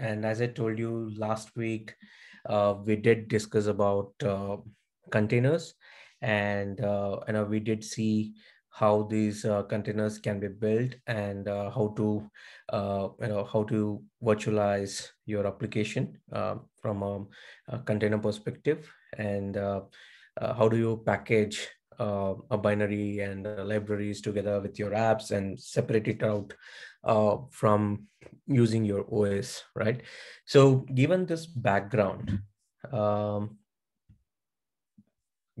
and as I told you last week, uh, we did discuss about uh, containers, and uh, know we did see how these uh, containers can be built and uh, how to uh, you know how to virtualize your application uh, from a, a, container perspective. And uh, uh, how do you package a binary and libraries together with your apps and separate it out from using your OS, right? So given this background, um,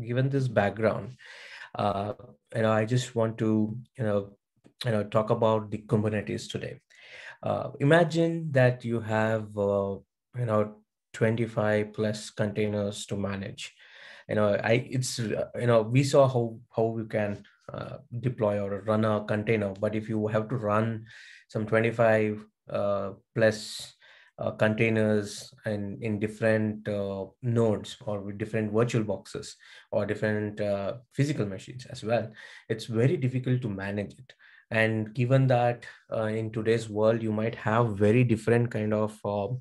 given this background, uh, you know, I just want to, you know, you know, talk about the Kubernetes today. Uh, imagine that you have, uh, you know, 25 plus containers to manage. You know, I it's you know we saw how how you can uh, deploy or run a container, but if you have to run some 25 uh, plus uh, containers and in different uh, nodes or with different virtual boxes or different uh, physical machines as well. It's very difficult to manage it. And given that uh, in today's world you might have very different kind of um,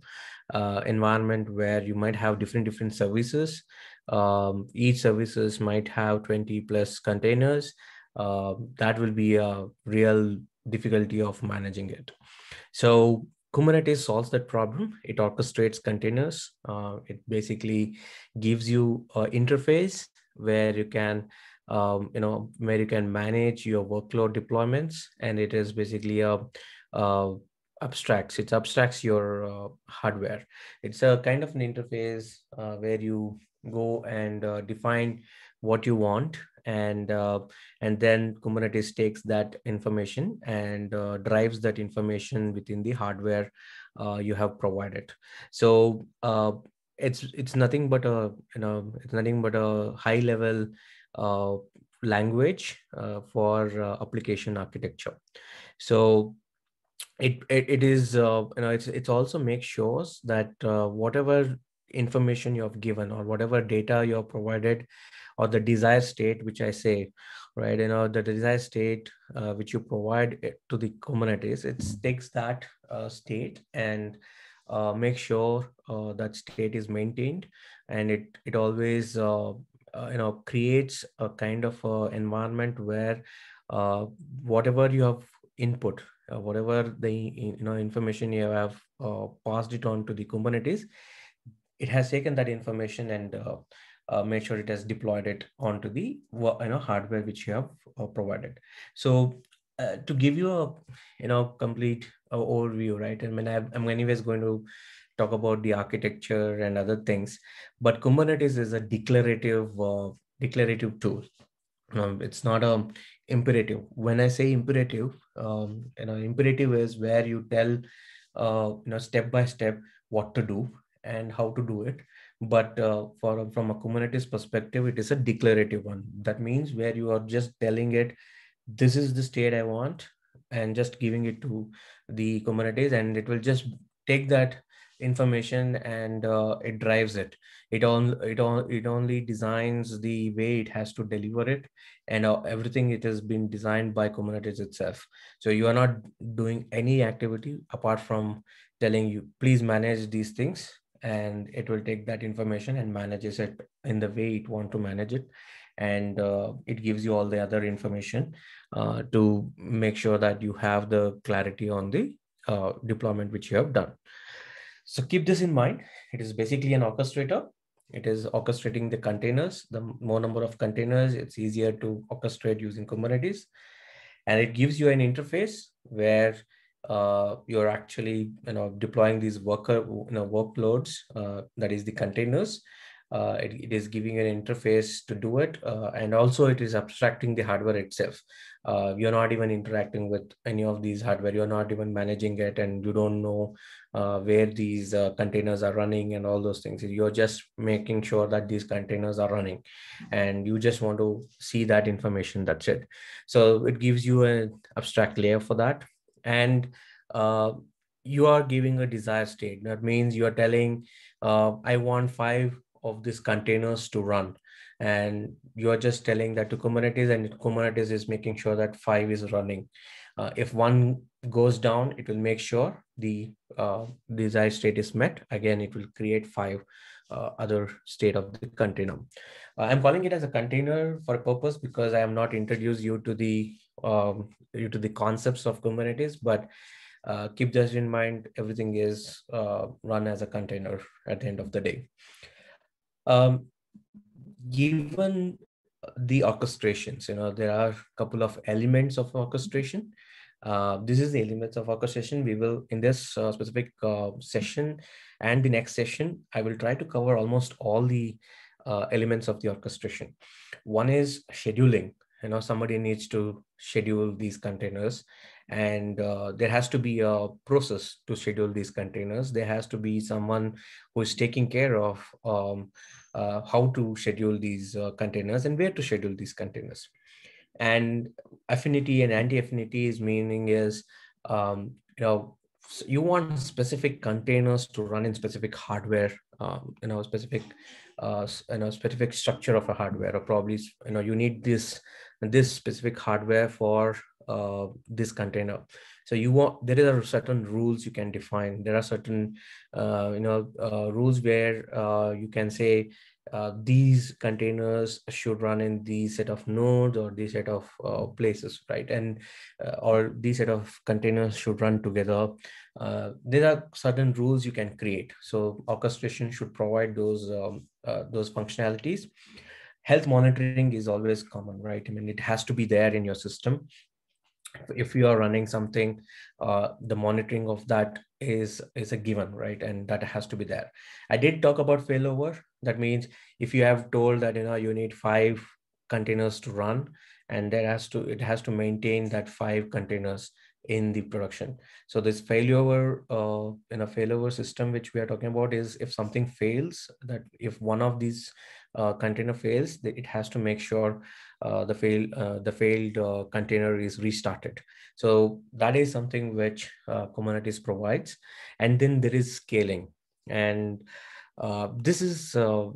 uh, environment where you might have different different services. Um, each services might have 20 plus containers. That will be a real difficulty of managing it so Kubernetes solves that problem. It orchestrates containers. Uh, it basically gives you an interface where you can, um, you know, where you can manage your workload deployments, and it is basically a, a abstracts. It abstracts your uh, hardware. It's a kind of an interface uh, where you go and uh, define what you want and uh, and then Kubernetes takes that information and uh, drives that information within the hardware uh, you have provided. So uh, it's it's nothing but a you know it's nothing but a high level uh, language uh, for application architecture. So it it, it is you know it's it's also makes sure that whatever information you have given or whatever data you have provided or the desired state which i say right you know the desired state uh, which you provide to the Kubernetes it takes that uh, state and uh, make sure uh, that state is maintained and it it always uh, uh, you know creates a kind of environment where whatever you have input whatever the you know information you have passed it on to the Kubernetes it has taken that information and uh, make sure it has deployed it onto the you know hardware which you have uh, provided. So uh, to give you a you know complete uh, overview, right? I mean, I'm anyways going to talk about the architecture and other things, but Kubernetes is a declarative uh, declarative tool. Um, it's not a imperative. When I say imperative, um, you know, imperative is where you tell uh, you know step by step what to do and how to do it. But uh, for from a Kubernetes perspective it is a declarative one. That means where you are just telling it this is the state i want and just giving it to the Kubernetes and it will just take that information and uh, it drives it. It on it on it only designs the way it has to deliver it and uh, everything it has been designed by Kubernetes itself. So you are not doing any activity apart from telling you please manage these things and it will take that information and manages it in the way it want to manage it. And uh, it gives you all the other information uh, to make sure that you have the clarity on the uh, deployment which you have done. So keep this in mind. It is basically an orchestrator. It is orchestrating the containers. The more number of containers it's easier to orchestrate using kubernetes. And it gives you an interface where uh, you're actually you know deploying these worker you know workloads uh, that is the containers. Uh, it, it is giving an interface to do it uh, and also it is abstracting the hardware itself. Uh, you're not even interacting with any of these hardware. You're not even managing it and you don't know uh, where these containers are running and all those things. You're just making sure that these containers are running and you just want to see that information. That's it. So it gives you an abstract layer for that and uh, you are giving a desired state. That means you are telling, uh, I want five of these containers to run. And you are just telling that to Kubernetes, and Kubernetes is making sure that five is running. Uh, if one goes down, it will make sure the uh, desired state is met. Again, it will create five uh, other state of the container. Uh, I'm calling it as a container for a purpose because I am not introduced you to the um, you to the concepts of Kubernetes, but uh, keep just in mind everything is uh, run as a container at the end of the day. Um, given the orchestrations, you know, there are a couple of elements of orchestration. Uh, this is the elements of orchestration. We will, in this uh, specific uh, session and the next session, I will try to cover almost all the uh, elements of the orchestration. One is scheduling. You know, somebody needs to schedule these containers and uh, there has to be a process to schedule these containers. There has to be someone who is taking care of um, uh, how to schedule these containers and where to schedule these containers and affinity and anti-affinity is meaning is um, you know you want specific containers to run in specific hardware um, you know specific uh, you know specific structure of a hardware or probably you know you need this this specific hardware for uh, this container so you want there are certain rules you can define there are certain uh, you know uh, rules where uh, you can say uh, these containers should run in these set of nodes or these set of uh, places, right? And or these set of containers should run together. There are certain rules you can create. So orchestration should provide those um, those functionalities. Health monitoring is always common, right? I mean, it has to be there in your system. If you are running something uh, the monitoring of that is is a given right? And that has to be there. I did talk about failover. That means if you have told that you know you need five containers to run and there has to it has to maintain that five containers in the production. So this failover uh, in a failover system which we are talking about is if something fails that if one of these uh, container fails it has to make sure uh, the fail uh, the failed uh, container is restarted. So that is something which Kubernetes provides, and then there is scaling, and uh, this is uh,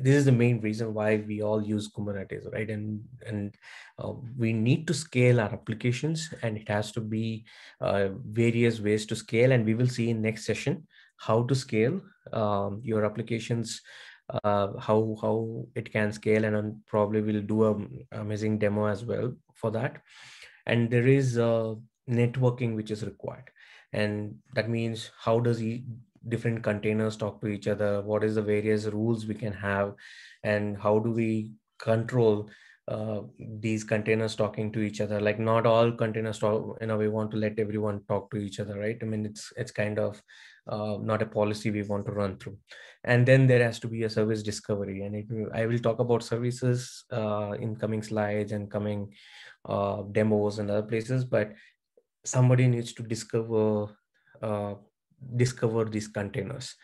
this is the main reason why we all use Kubernetes, right? And and uh, we need to scale our applications, and it has to be various ways to scale. And we will see in next session how to scale um, your applications uh, how how it can scale and probably we'll do a amazing demo as well for that. And there is uh, networking which is required. And that means how does e- different containers talk to each other? What is the various rules we can have? And how do we control uh, these containers talking to each other? Like not all containers talk you know we want to let everyone talk to each other right? I mean it's it's kind of uh, not a policy we want to run through. And then there has to be a service discovery. And it, i will talk about services uh, in coming slides and coming uh, demos and other places but somebody needs to discover uh, discover these containers.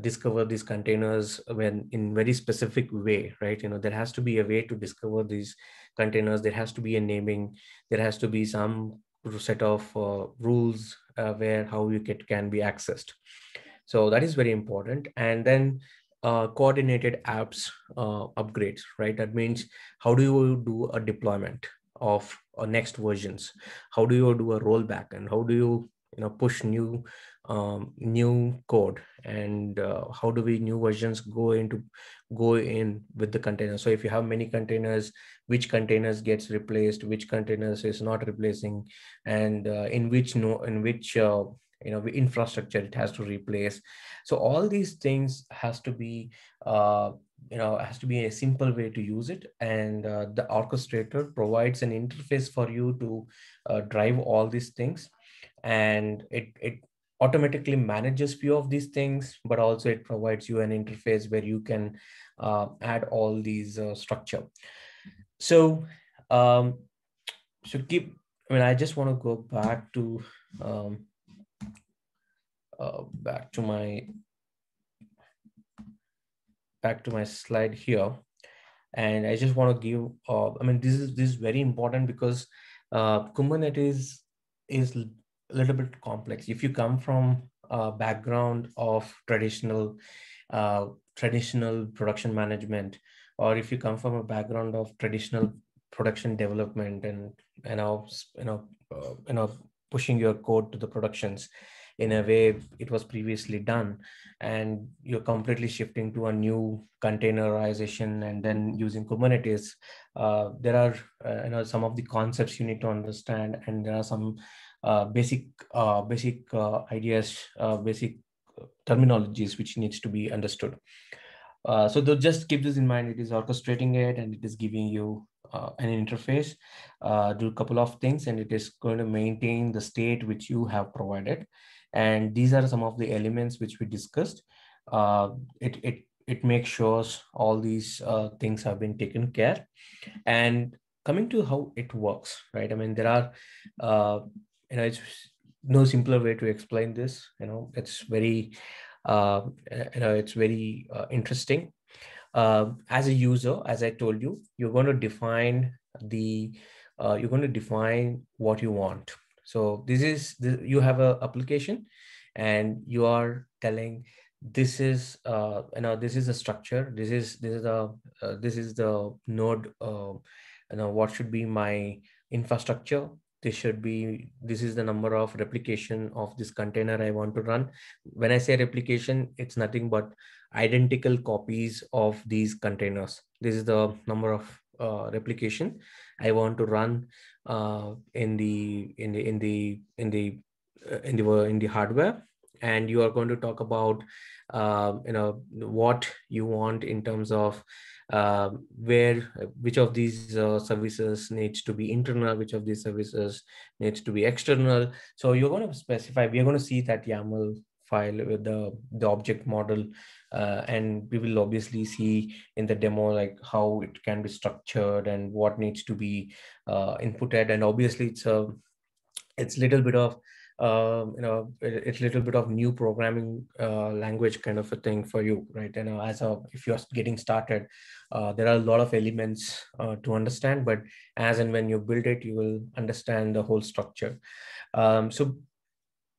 Discover these containers when in very specific way right? You know there has to be a way to discover these containers. There has to be a naming. There has to be some set of uh, rules uh, where how you can be accessed. So that is very important. And then uh, coordinated apps uh, upgrades right? That means how do you do a deployment of uh, next versions? How do you do a rollback? And how do you you know push new um, new code and uh, how do we new versions go into go in with the container? So if you have many containers which containers gets replaced which containers is not replacing and uh, in which no in which uh, you know infrastructure it has to replace. So all these things has to be uh, you know has to be a simple way to use it. And uh, the orchestrator provides an interface for you to uh, drive all these things. And it it automatically manages few of these things but also it provides you an interface where you can uh, add all these uh, structure. So um so keep i mean i just want to go back to um uh, back to my back to my slide here. And i just want to give uh, i mean this is this is very important because uh, kubernetes is a little bit complex. If you come from a background of traditional uh, traditional production management, or if you come from a background of traditional production development and you know you know uh, you know pushing your code to the productions in a way it was previously done and you're completely shifting to a new containerization and then using kubernetes uh, there are uh, you know some of the concepts you need to understand and there are some basic uh, basic uh, ideas uh, basic terminologies which needs to be understood so just keep this in mind it is orchestrating it and it is giving you an interface do a couple of things and it is going to maintain the state which you have provided and these are some of the elements which we discussed. Uh, it, it, it makes sure all these uh, things have been taken care. And coming to how it works, right? I mean, there are, uh, you know, it's no simpler way to explain this. You know, it's very, uh, you know, it's very uh, interesting. Uh, as a user, as I told you, you're going to define the, uh, you're going to define what you want, so this is the, you have a application and you are telling this is uh, you know this is a structure this is this is the uh, this is the node uh, you know what should be my infrastructure this should be this is the number of replication of this container i want to run. When i say replication it's nothing but identical copies of these containers. This is the number of uh, replication I want to run uh, in the in the in the in the uh, in the in the hardware, and you are going to talk about uh, you know what you want in terms of uh, where which of these uh, services needs to be internal, which of these services needs to be external. So you're going to specify. We are going to see that YAML file with the the object model uh, and we will obviously see in the demo like how it can be structured and what needs to be uh, inputted and obviously it's a it's little bit of um, you know it's a little bit of new programming uh, language kind of a thing for you right you know as a if you're getting started uh, there are a lot of elements uh, to understand but as and when you build it you will understand the whole structure um, so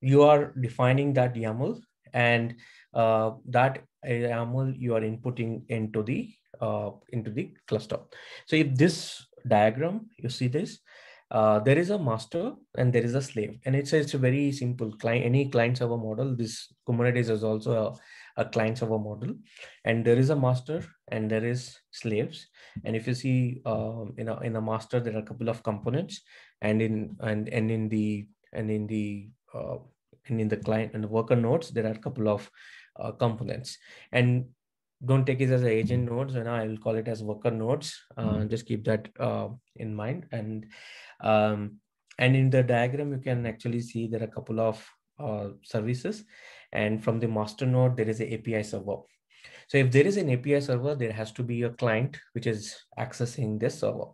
you are defining that YAML and uh, that YAML you are inputting into the uh, into the cluster. So if this diagram, you see this, uh, there is a master and there is a slave, and it's a, it's a very simple client. Any client server model, this Kubernetes is also a, a client server model, and there is a master and there is slaves. And if you see, um, in a in a master, there are a couple of components, and in and and in the and in the uh, and in the client and the worker nodes, there are a couple of uh, components and don't take it as agent nodes and i'll call it as worker nodes uh, just keep that uh, in mind. And um, and in the diagram you can actually see there are a couple of uh, services. And from the master node there is an api server. So if there is an api server there has to be a client which is accessing this server.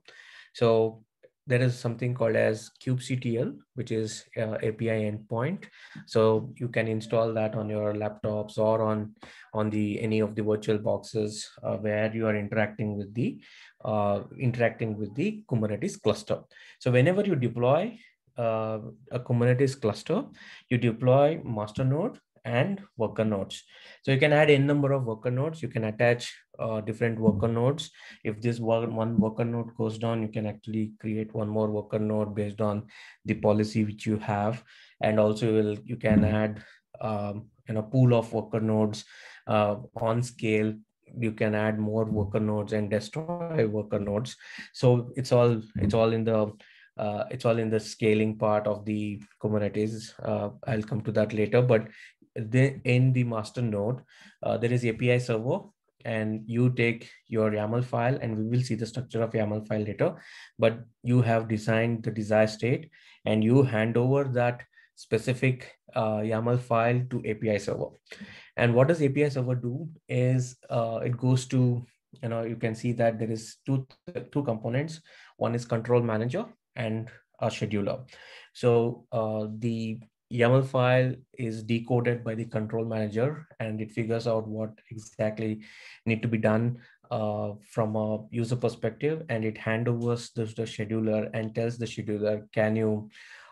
So there is something called as kubectl which is uh, api endpoint. So you can install that on your laptops or on on the any of the virtual boxes uh, where you are interacting with the uh, interacting with the kubernetes cluster. So whenever you deploy uh, a kubernetes cluster you deploy master node and worker nodes. So you can add n number of worker nodes. You can attach uh, different worker nodes. If this one worker node goes down, you can actually create one more worker node based on the policy which you have. And also you, will, you can add um, in a pool of worker nodes uh, on scale you can add more worker nodes and destroy worker nodes so it's all it's all in the uh, it's all in the scaling part of the Kubernetes. Uh, I'll come to that later, but the, in the master node, uh, there is API server and you take your YAML file and we will see the structure of YAML file later, but you have designed the desired state and you hand over that specific uh, YAML file to API server. And what does API server do is uh, it goes to, you know, you can see that there is two, two components. One is control manager and a scheduler. So uh, the YAML file is decoded by the control manager and it figures out what exactly need to be done uh, from a user perspective and it handovers this the scheduler and tells the scheduler, can you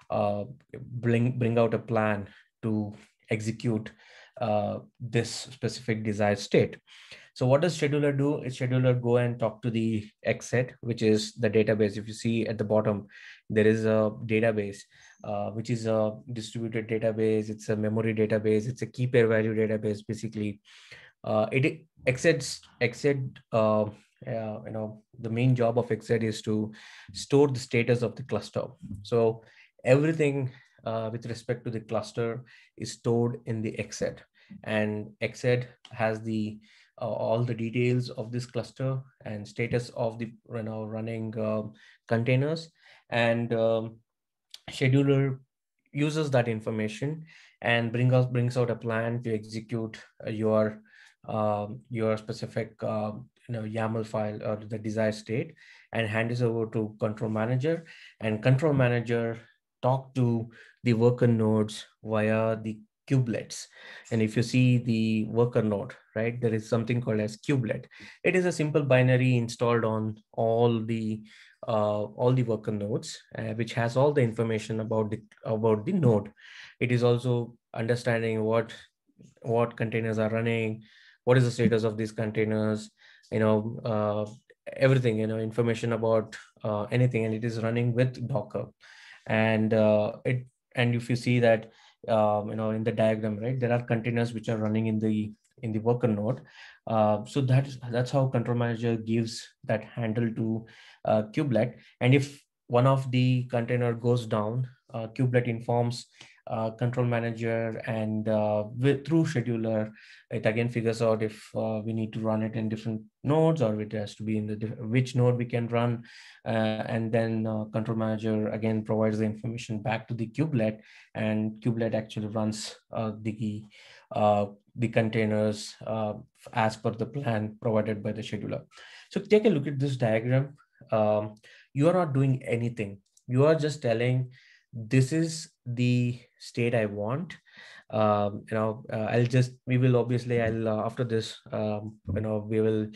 uh, bring, bring out a plan to execute uh, this specific desired state. So what does scheduler do? Is scheduler go and talk to the etcd, which is the database. If you see at the bottom, there is a database, uh, which is a distributed database. It's a memory database. It's a key pair value database, basically. Uh, it etcd, etcd uh, you know, the main job of etcd is to store the status of the cluster. So everything uh, with respect to the cluster is stored in the etcd and etcd has the uh, all the details of this cluster and status of the you know running uh, containers and um, scheduler uses that information and bring us brings out a plan to execute uh, your um, your specific uh, you know YAML file or the desired state and hand this over to control manager and control manager talk to the worker nodes via the kubelets. And if you see the worker node, right, there is something called as kubelet. It is a simple binary installed on all the uh, all the worker nodes, uh, which has all the information about the about the node. It is also understanding what what containers are running, what is the status of these containers, you know, uh, everything, you know, information about uh, anything, and it is running with Docker. And uh, it and if you see that um, you know in the diagram right there are containers which are running in the in the worker node uh, so that's that's how control manager gives that handle to uh, kubelet. And if one of the container goes down uh, kubelet informs uh, control manager and uh, with, through scheduler it again figures out if uh, we need to run it in different nodes or it has to be in the which node we can run. Uh, and then uh, control manager again provides the information back to the kubelet and kubelet actually runs the the containers as per the plan provided by the scheduler so take a look at this diagram um, you are not doing anything you are just telling this is the state I want. Um, you know, uh, I'll just we will obviously I'll uh, after this um, you know we will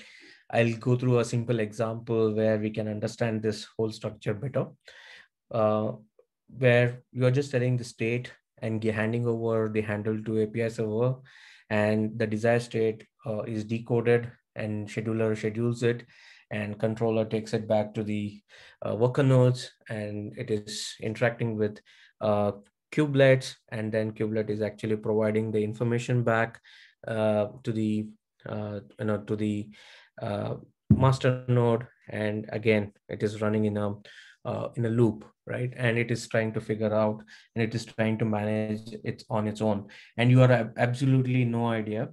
I'll go through a simple example where we can understand this whole structure better. Uh, where you're just telling the state and handing over the handle to API server, and the desired state uh, is decoded and scheduler schedules it and controller takes it back to the uh, worker nodes and it is interacting with uh, kubelets and then kubelet is actually providing the information back uh, to the uh, you know to the uh, master node. And again it is running in a uh, in a loop right? And it is trying to figure out and it is trying to manage it on its own. And you are absolutely no idea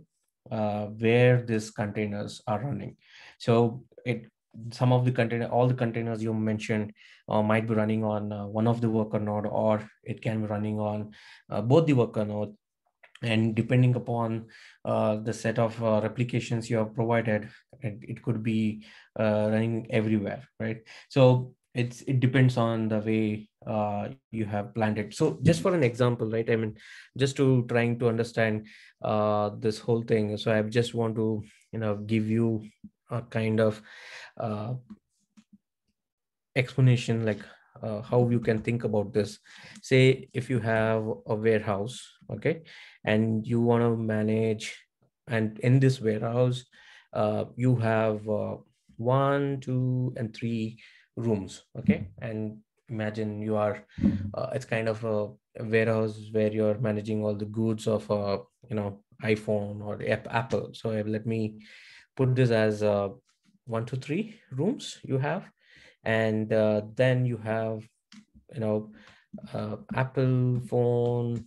where these containers are running. So it some of the container all the containers you mentioned uh, might be running on uh, one of the worker node or it can be running on uh, both the worker node. And depending upon uh, the set of uh, replications you have provided it, it could be uh, running everywhere right? So it's it depends on the way you have planned it. So just for an example right i mean just to trying to understand this whole thing. So i just want to you know give you a kind of uh, explanation like uh, how you can think about this. Say if you have a warehouse okay and you want to manage and in this warehouse uh, you have uh, one two and three rooms okay? And imagine you are uh, it's kind of a warehouse where you're managing all the goods of uh, you know iphone or apple. So let me put this as uh, one to three rooms you have. And uh, then you have you know uh, apple phone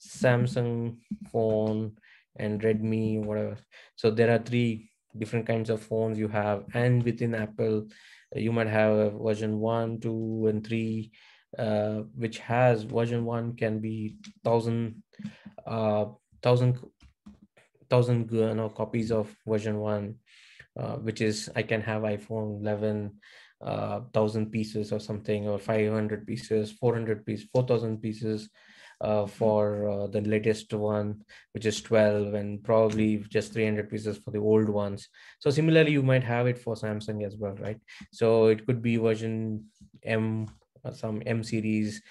samsung phone and redmi whatever. So there are three different kinds of phones you have and within apple you might have version one two and three uh, which has version one can be thousand uh thousand thousand you know, copies of version one uh, which is I can have iPhone 11 uh, thousand pieces or something, or 500 pieces, 400 pieces, 4,000 pieces uh, for uh, the latest one, which is 12, and probably just 300 pieces for the old ones. So similarly, you might have it for Samsung as well, right? So it could be version M uh, some M series,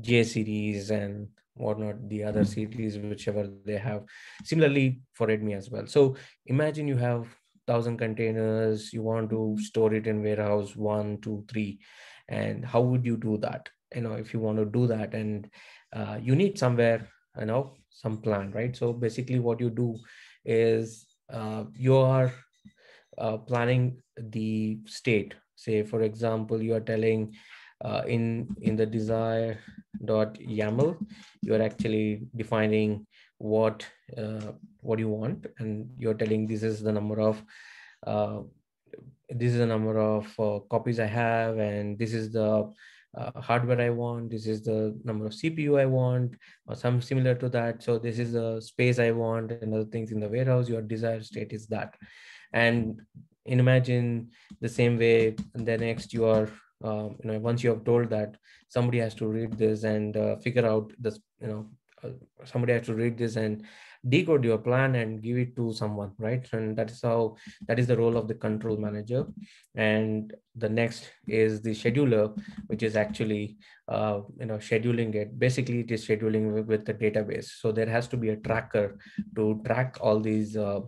J series, and whatnot, the other series, whichever they have. Similarly for Redmi as well. So imagine you have thousand containers, you want to store it in warehouse one, two, three, and how would you do that? You know, if you want to do that, and uh, you need somewhere, you know, some plan, right? So basically, what you do is uh, you are uh, planning the state. Say, for example, you are telling uh, in in the desire dot YAML, you are actually defining what uh, what you want, and you're telling this is the number of uh, this is the number of uh, copies I have, and this is the uh, hardware I want, this is the number of CPU I want, or some similar to that. So this is the space I want and other things in the warehouse. Your desired state is that. And imagine the same way, then next you are, um, you know, once you have told that somebody has to read this and uh, figure out this, you know, uh, somebody has to read this and decode your plan and give it to someone right? And that is how that is the role of the control manager. And the next is the scheduler which is actually uh, you know scheduling it. Basically it is scheduling with, with, the database. So there has to be a tracker to track all these uh,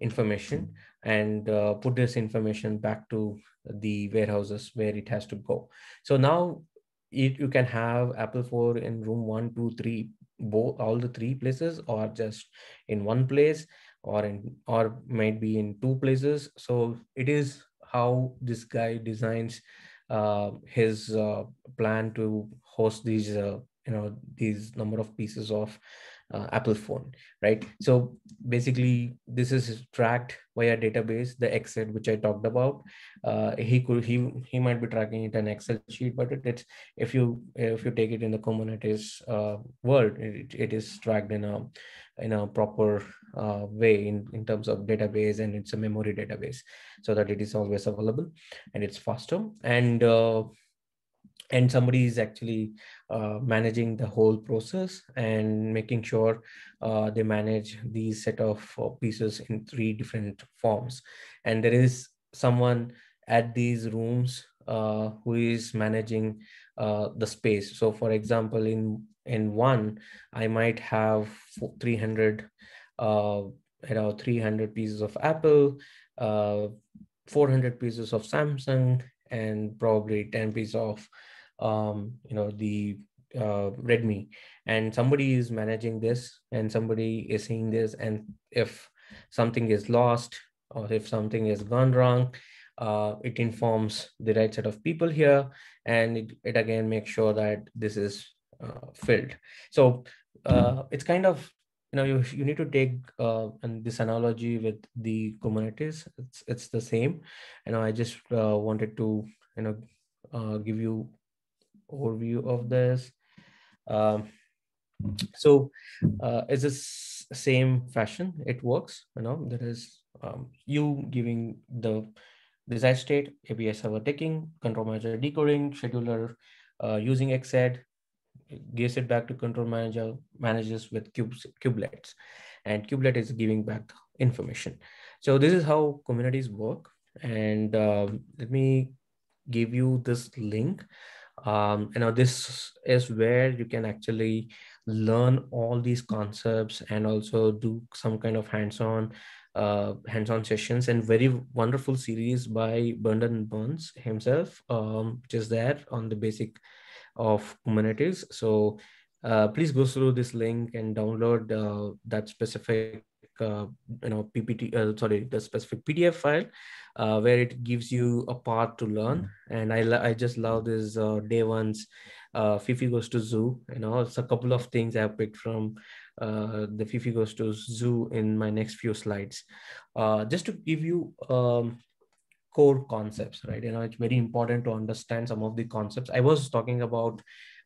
information and uh, put this information back to the warehouses where it has to go. So now it, you can have apple 4 in room one, two, three both all the three places or just in one place or in or might be in two places. So it is how this guy designs uh, his uh, plan to host these uh, you know these number of pieces of uh, Apple phone, right? So basically, this is tracked via database, the Excel which I talked about. Uh, he could he he might be tracking it in Excel sheet, but it, it's if you if you take it in the Kubernetes uh, world, it, it is tracked in a in a proper uh, way in, in terms of database and it's a memory database so that it is always available and it's faster and uh, and somebody is actually uh, managing the whole process and making sure uh, they manage these set of uh, pieces in three different forms. And there is someone at these rooms uh, who is managing uh, the space. So for example in in one i might have 300 uh, you know 300 pieces of apple 400 pieces of samsung and probably 10 pieces of um, you know the uh, redmi. And somebody is managing this and somebody is seeing this. And if something is lost or if something has gone wrong uh, it informs the right set of people here. And it, it again makes sure that this is uh, filled. So uh, it's kind of you know you, you need to take uh, and this analogy with the Kubernetes it's it's the same. You know i just uh, wanted to you know uh, give you overview of this. Um, so uh, it's the same fashion it works. You know, there is um, you giving the desired state, API server taking, control manager decoding, scheduler uh, using etcd, gives it back to control manager, manages with cubes, kubelets, and kubelet is giving back information. So this is how Kubernetes work. And um, let me give you this link um, you know this is where you can actually learn all these concepts and also do some kind of hands-on uh, hands-on sessions and very wonderful series by Brendan Burns himself, um, which is there on the basic of Kubernetes. So uh, please go through this link and download uh, that specific uh, you know ppt uh, sorry the specific pdf file uh, where it gives you a path to learn. And i i just love this uh, day one's uh, Phippy goes to zoo. You know it's a couple of things i have picked from uh, the Phippy goes to zoo in my next few slides. Uh, just to give you um, core concepts right? You know it's very important to understand some of the concepts. I was talking about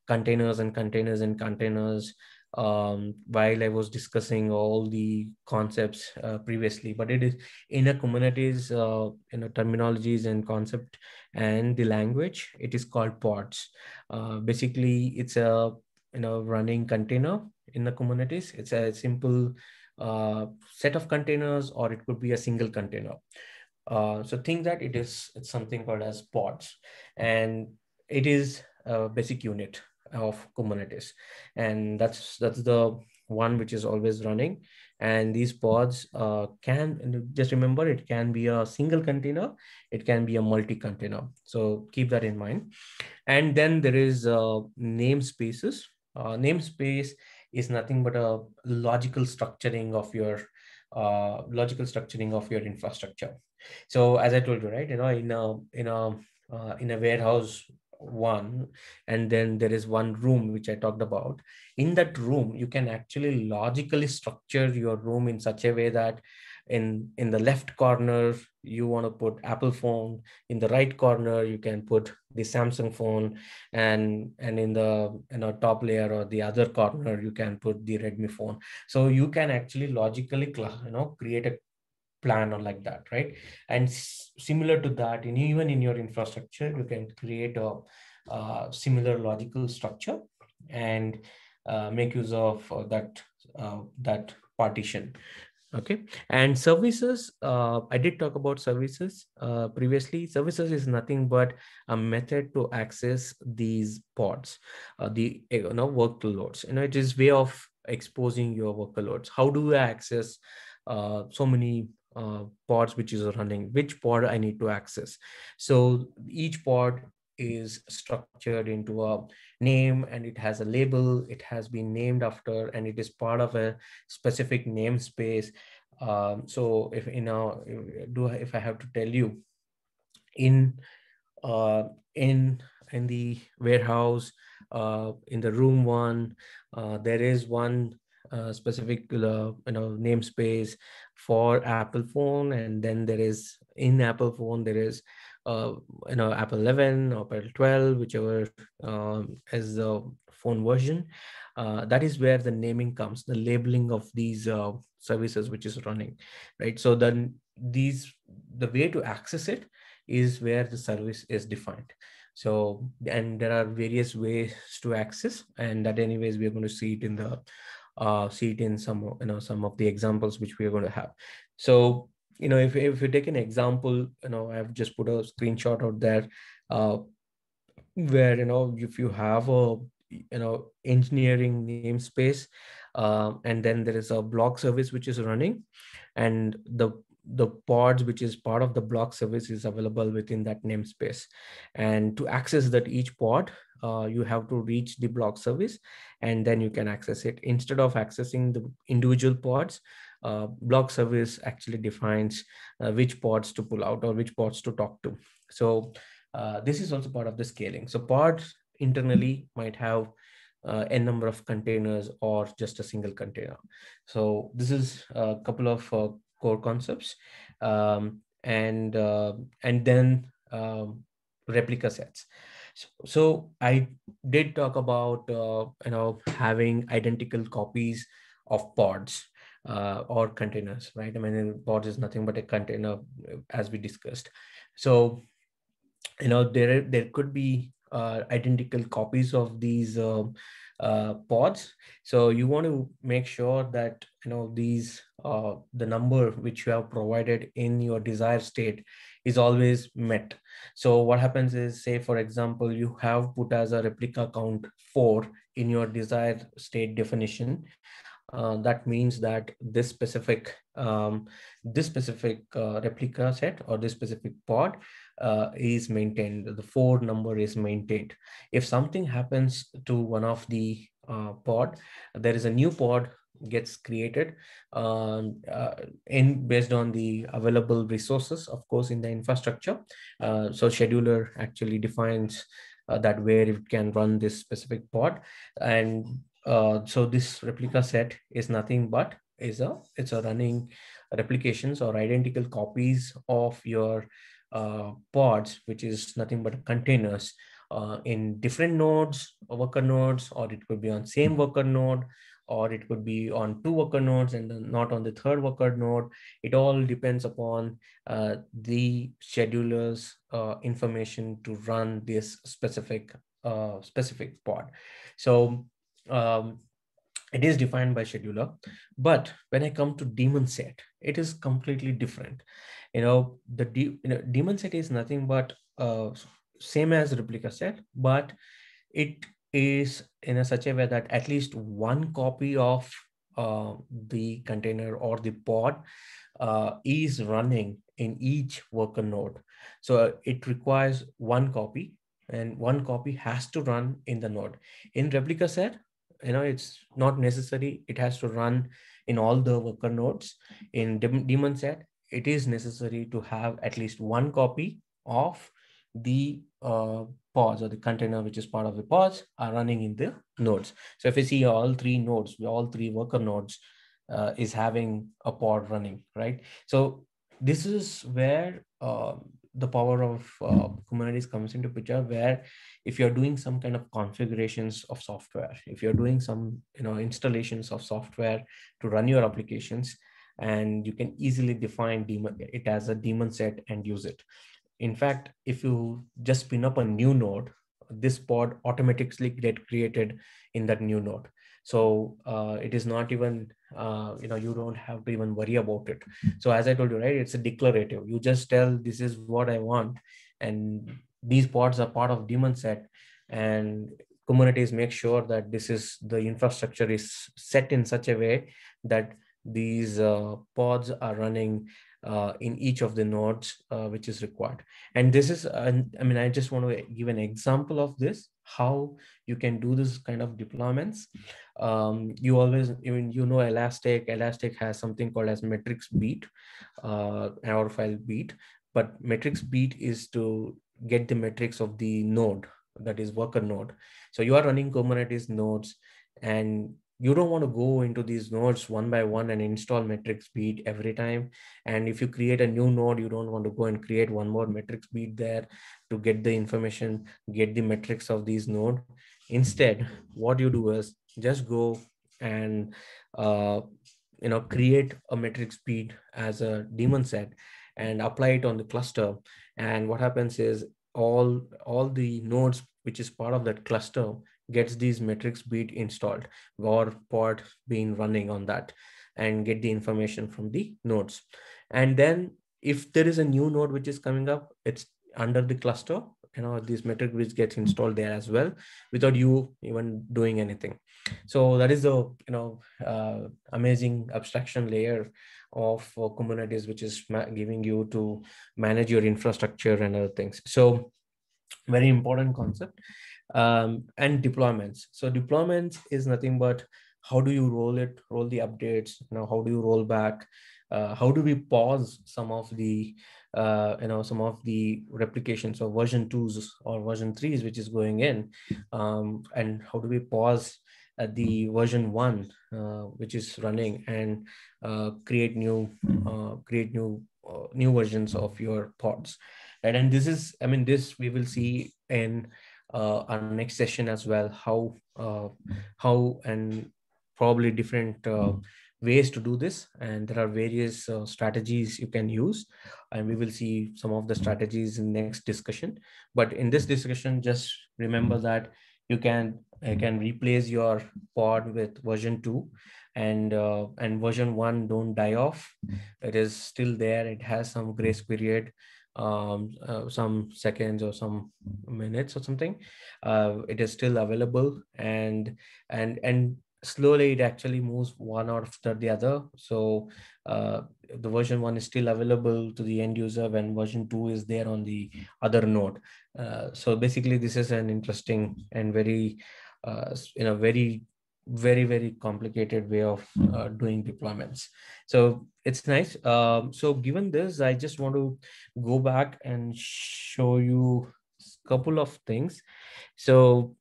containers and containers and containers um, while I was discussing all the concepts uh, previously, but it is in a Kubernetes, uh, you know, terminologies and concept and the language, it is called pods. Uh, basically, it's a, you know, running container in the Kubernetes. It's a simple uh, set of containers, or it could be a single container. Uh, so think that it is, it's something called as pods. And it is a basic unit of Kubernetes, and that's that's the one which is always running. And these pods uh, can just remember it can be a single container, it can be a multi-container. So keep that in mind. And then there is uh, namespaces. Uh, namespace is nothing but a logical structuring of your uh, logical structuring of your infrastructure. So as I told you, right, you know, in a in a uh, in a warehouse one and then there is one room which i talked about. In that room you can actually logically structure your room in such a way that in in the left corner you want to put apple phone in the right corner you can put the samsung phone and and in the you know top layer or the other corner you can put the redmi phone. So you can actually logically you know create a plan or like that right? And similar to that in even in your infrastructure you can create a similar logical structure and uh, make use of uh, that uh, that partition. Okay? And services uh, i did talk about services uh, previously. Services is nothing but a method to access these pods uh, the you know workloads. You know it is way of exposing your workloads. How do i access so many uh, pods which is running which pod i need to access. So each pod is structured into a name and it has a label. It has been named after and it is part of a specific namespace. Um, so if you know do if i have to tell you in uh, in in the warehouse uh, in the room one uh, there is one uh, specific uh, you know namespace for apple phone and then there is in apple phone there is uh, you know apple 11 or apple 12 whichever um, is the phone version. Uh, that is where the naming comes the labeling of these uh, services which is running right? So then these the way to access it is where the service is defined. So and there are various ways to access and that anyways we're going to see it in the uh, see it in some you know some of the examples which we are going to have. So you know if, if you take an example you know i've just put a screenshot out there uh, where you know if you have a you know engineering namespace uh, and then there is a block service which is running and the the pods which is part of the block service is available within that namespace. And to access that each pod uh, you have to reach the block service and then you can access it. Instead of accessing the individual pods uh, blog service actually defines uh, which pods to pull out or which pods to talk to. So uh, this is also part of the scaling. So pods internally might have uh, n number of containers or just a single container. So this is a couple of uh, core concepts um, and and then um, replica sets so, so I did talk about uh, you know having identical copies of pods uh, or containers, right? I mean, pods is nothing but a container, as we discussed. So you know there there could be uh, identical copies of these uh, pods. So you want to make sure that you know these uh, the number which you have provided in your desired state is always met. So what happens is, say for example, you have put as a replica count four in your desired state definition. Uh, that means that this specific um, this specific uh, replica set or this specific pod uh, is maintained. The four number is maintained. If something happens to one of the uh, pod, there is a new pod gets created um, uh, in based on the available resources, of course, in the infrastructure. Uh, so scheduler actually defines uh, that where it can run this specific pod. And uh, so this replica set is nothing but is a it's a running replications or identical copies of your uh, pods, which is nothing but containers uh, in different nodes, worker nodes, or it could be on same worker node, or it could be on two worker nodes and not on the third worker node. It all depends upon uh, the scheduler's uh, information to run this specific uh, specific pod. So um, it is defined by scheduler, but when I come to daemon set, it is completely different. You know, the you know, daemon set is nothing but uh, same as replica set, but it is in a such a way that at least one copy of uh, the container or the pod uh, is running in each worker node. So it requires one copy and one copy has to run in the node. In replica set, you know, it's not necessary. It has to run in all the worker nodes. In daemon set, it is necessary to have at least one copy of the uh, pods or the container which is part of the pods are running in the nodes. So if you see all three nodes, all three worker nodes uh, is having a pod running, right? So this is where uh, the power of uh, Kubernetes comes into picture, where if you're doing some kind of configurations of software, if you're doing some you know installations of software to run your applications, and you can easily define daemon it as a daemon set and use it. In fact, if you just spin up a new node, this pod automatically get created in that new node. So uh, it is not even, uh, you know, you don't have to even worry about it. So as I told you, right, it's a declarative. You just tell this is what I want. And these pods are part of daemon set. And Kubernetes make sure that this is the infrastructure is set in such a way that these uh, pods are running uh, in each of the nodes uh, which is required. And this is, uh, I mean, I just want to give an example of this, how you can do this kind of deployments. Um, you always, even you know, Elastic, Elastic has something called as metrics beat uh, or file beat, but metrics beat is to get the metrics of the node that is worker node. So you are running Kubernetes nodes and you don't want to go into these nodes one by one and install metrics beat every time. And if you create a new node, you don't want to go and create one more metrics beat there to get the information, get the metrics of these node. Instead, what you do is just go and uh, you know create a metrics beat as a daemon set and apply it on the cluster. And what happens is all all the nodes which is part of that cluster gets these metrics beat installed or pod being running on that and get the information from the nodes. And then if there is a new node which is coming up, it's under the cluster, you know, this metric beats gets installed there as well without you even doing anything. So that is the, you know, uh, amazing abstraction layer of uh, Kubernetes, which is giving you to manage your infrastructure and other things. So very important concept um, and deployments. So deployments is nothing but how do you roll it, roll the updates, know, how do you roll back, uh, how do we pause some of the, uh, you know, some of the replications of version twos or version threes, which is going in, um, and how do we pause at the version one, uh, which is running and uh, create new, uh, create new, uh, new versions of your pods. Right? And this is, I mean, this we will see in uh, our next session as well how uh, how and probably different uh, ways to do this. And there are various uh, strategies you can use. And we will see some of the strategies in next discussion. But in this discussion just remember that you can you can replace your pod with version 2 and uh, and version 1 don't die off. It is still there. It has some grace period um, uh, some seconds or some minutes or something. Uh, it is still available and and and slowly it actually moves one after the other. So uh, the version one is still available to the end user when version two is there on the other node. Uh, so basically this is an interesting and very uh, you know very very very complicated way of uh, doing deployments. So it's nice. Um, so given this i just want to go back and show you a couple of things. So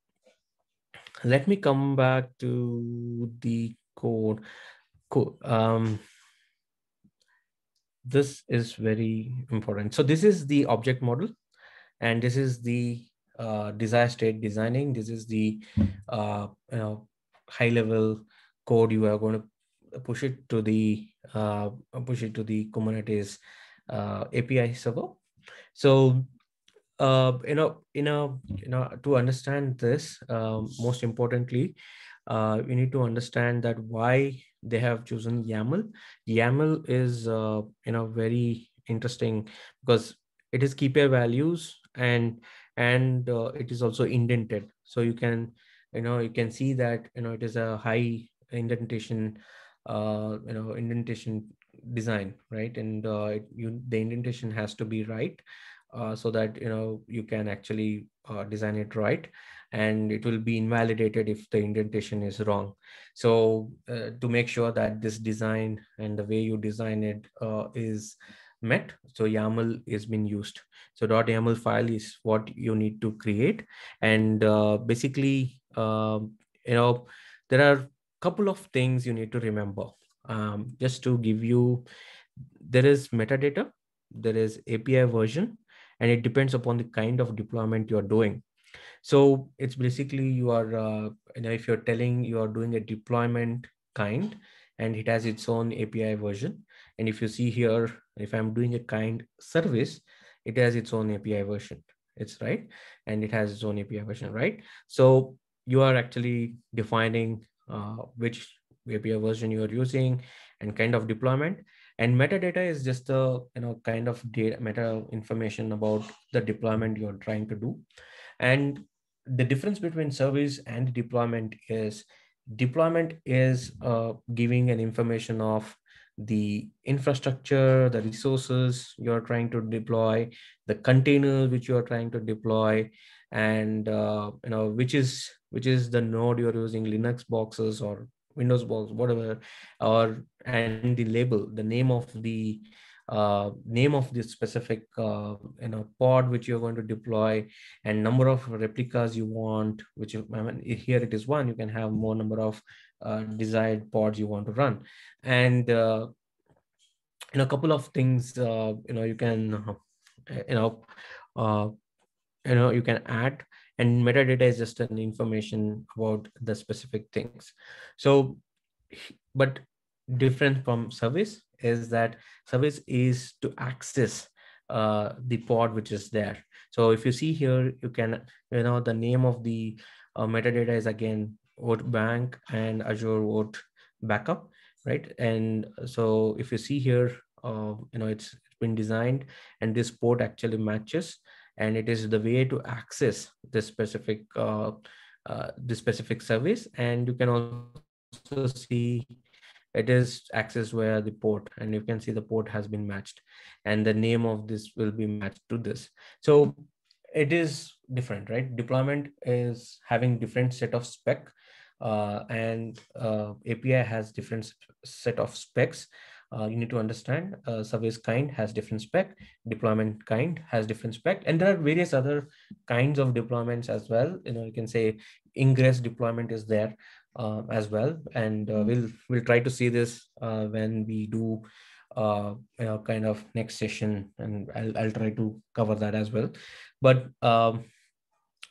let me come back to the code. Cool um, this is very important. So this is the object model and this is the uh, desire state designing. This is the uh, you know high level code you are going to push it to the uh, push it to the Kubernetes uh, API server. So uh, you know, you know, you know, to understand this, um, most importantly, uh, you need to understand that why they have chosen YAML. YAML is, uh, you know, very interesting because it is key pair values and and uh, it is also indented so you can you know you can see that you know it is a high indentation uh, you know indentation design right? And uh, it, you the indentation has to be right uh, so that you know you can actually uh, design it right and it will be invalidated if the indentation is wrong. So uh, to make sure that this design and the way you design it uh, is met so yaml is being used. So dot .yaml file is what you need to create and uh, basically um, you know there are a couple of things you need to remember. Um, just to give you there is metadata there is api version and it depends upon the kind of deployment you're doing. So it's basically you are uh, you know if you're telling you are doing a deployment kind and it has its own api version and if you see here if i'm doing a kind service it has its own api version. It's right? And it has its own api version right? So you are actually defining uh, which api version you are using and kind of deployment. And metadata is just a you know kind of data meta information about the deployment you're trying to do. And the difference between service and deployment is deployment is uh, giving an information of the infrastructure the resources you're trying to deploy the containers which you're trying to deploy and uh, you know which is which is the node you're using linux boxes or windows box whatever or and the label the name of the uh, name of this specific uh, you know pod which you're going to deploy and number of replicas you want which I mean, here it is one you can have more number of uh, desired pods you want to run. And uh, you know a couple of things uh, you know you can uh, you know uh, you know you can add and metadata is just an information about the specific things so but different from service is that service is to access uh, the pod which is there. So if you see here, you can, you know, the name of the uh, metadata is again Oat Bank and Azure Oat Backup, right? And so if you see here, uh, you know, it's, it's been designed and this port actually matches and it is the way to access this specific uh, uh, this specific service. And you can also see it is accessed via the port and you can see the port has been matched and the name of this will be matched to this. So it is different right? Deployment is having different set of spec uh, and uh, api has different set of specs uh, you need to understand uh, service kind has different spec deployment kind has different spec and there are various other kinds of deployments as well. You know you can say ingress deployment is there uh, as well. And uh, we'll we'll try to see this uh, when we do uh, you know, kind of next session and I'll, I'll try to cover that as well. But um,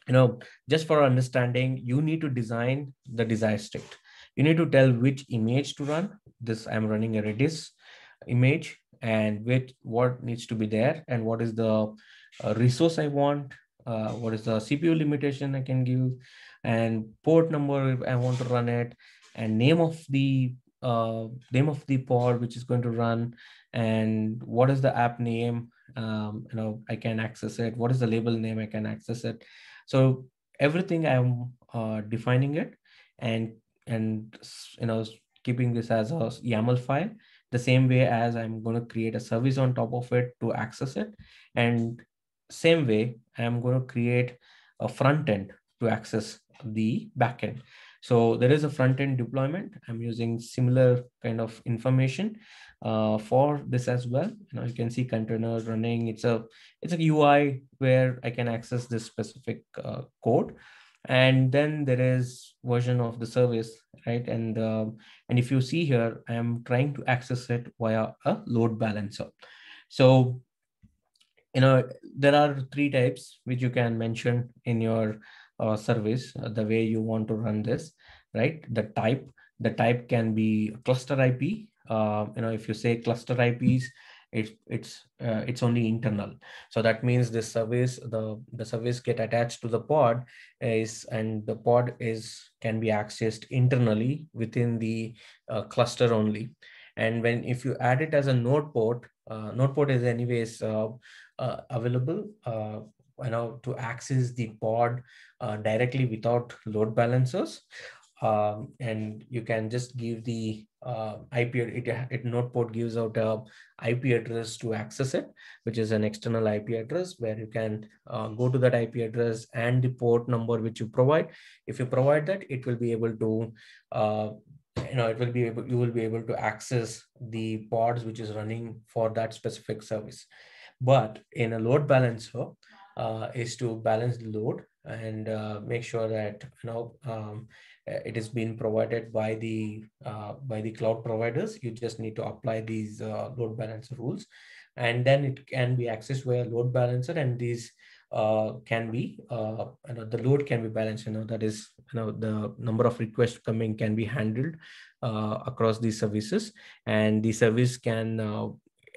you know just for understanding you need to design the desired state you need to tell which image to run. This i'm running a redis image and which what needs to be there and what is the uh, resource i want uh, what is the cpu limitation i can give and port number I want to run it and name of the uh, name of the pod which is going to run and what is the app name um, you know I can access it what is the label name I can access it. So everything I'm uh, defining it and and you know keeping this as a YAML file the same way as I'm going to create a service on top of it to access it and same way I'm going to create a front end to access the backend. So there is a front end deployment. I'm using similar kind of information uh, for this as well. You know, you can see container running. It's a it's a UI where I can access this specific uh, code, and then there is version of the service, right? And um, and if you see here, I am trying to access it via a load balancer. So you know there are three types which you can mention in your uh, service uh, the way you want to run this right the type the type can be cluster ip uh, you know if you say cluster ips it's it's uh, it's only internal. So that means the service the the service get attached to the pod is and the pod is can be accessed internally within the uh, cluster only. And when if you add it as a node port uh, node port is anyways uh, uh, available you know to access the pod uh, directly without load balancers um, and you can just give the uh, IP, it, it node port gives out a IP address to access it, which is an external IP address where you can uh, go to that IP address and the port number which you provide. If you provide that, it will be able to, uh, you know, it will be able, you will be able to access the pods which is running for that specific service. But in a load balancer, uh, is to balance the load and uh, make sure that you know um, it is being provided by the uh, by the cloud providers. You just need to apply these uh, load balancer rules, and then it can be accessed via load balancer, and these uh, can be uh, you know the load can be balanced. You know that is you know the number of requests coming can be handled uh, across these services, and the service can uh,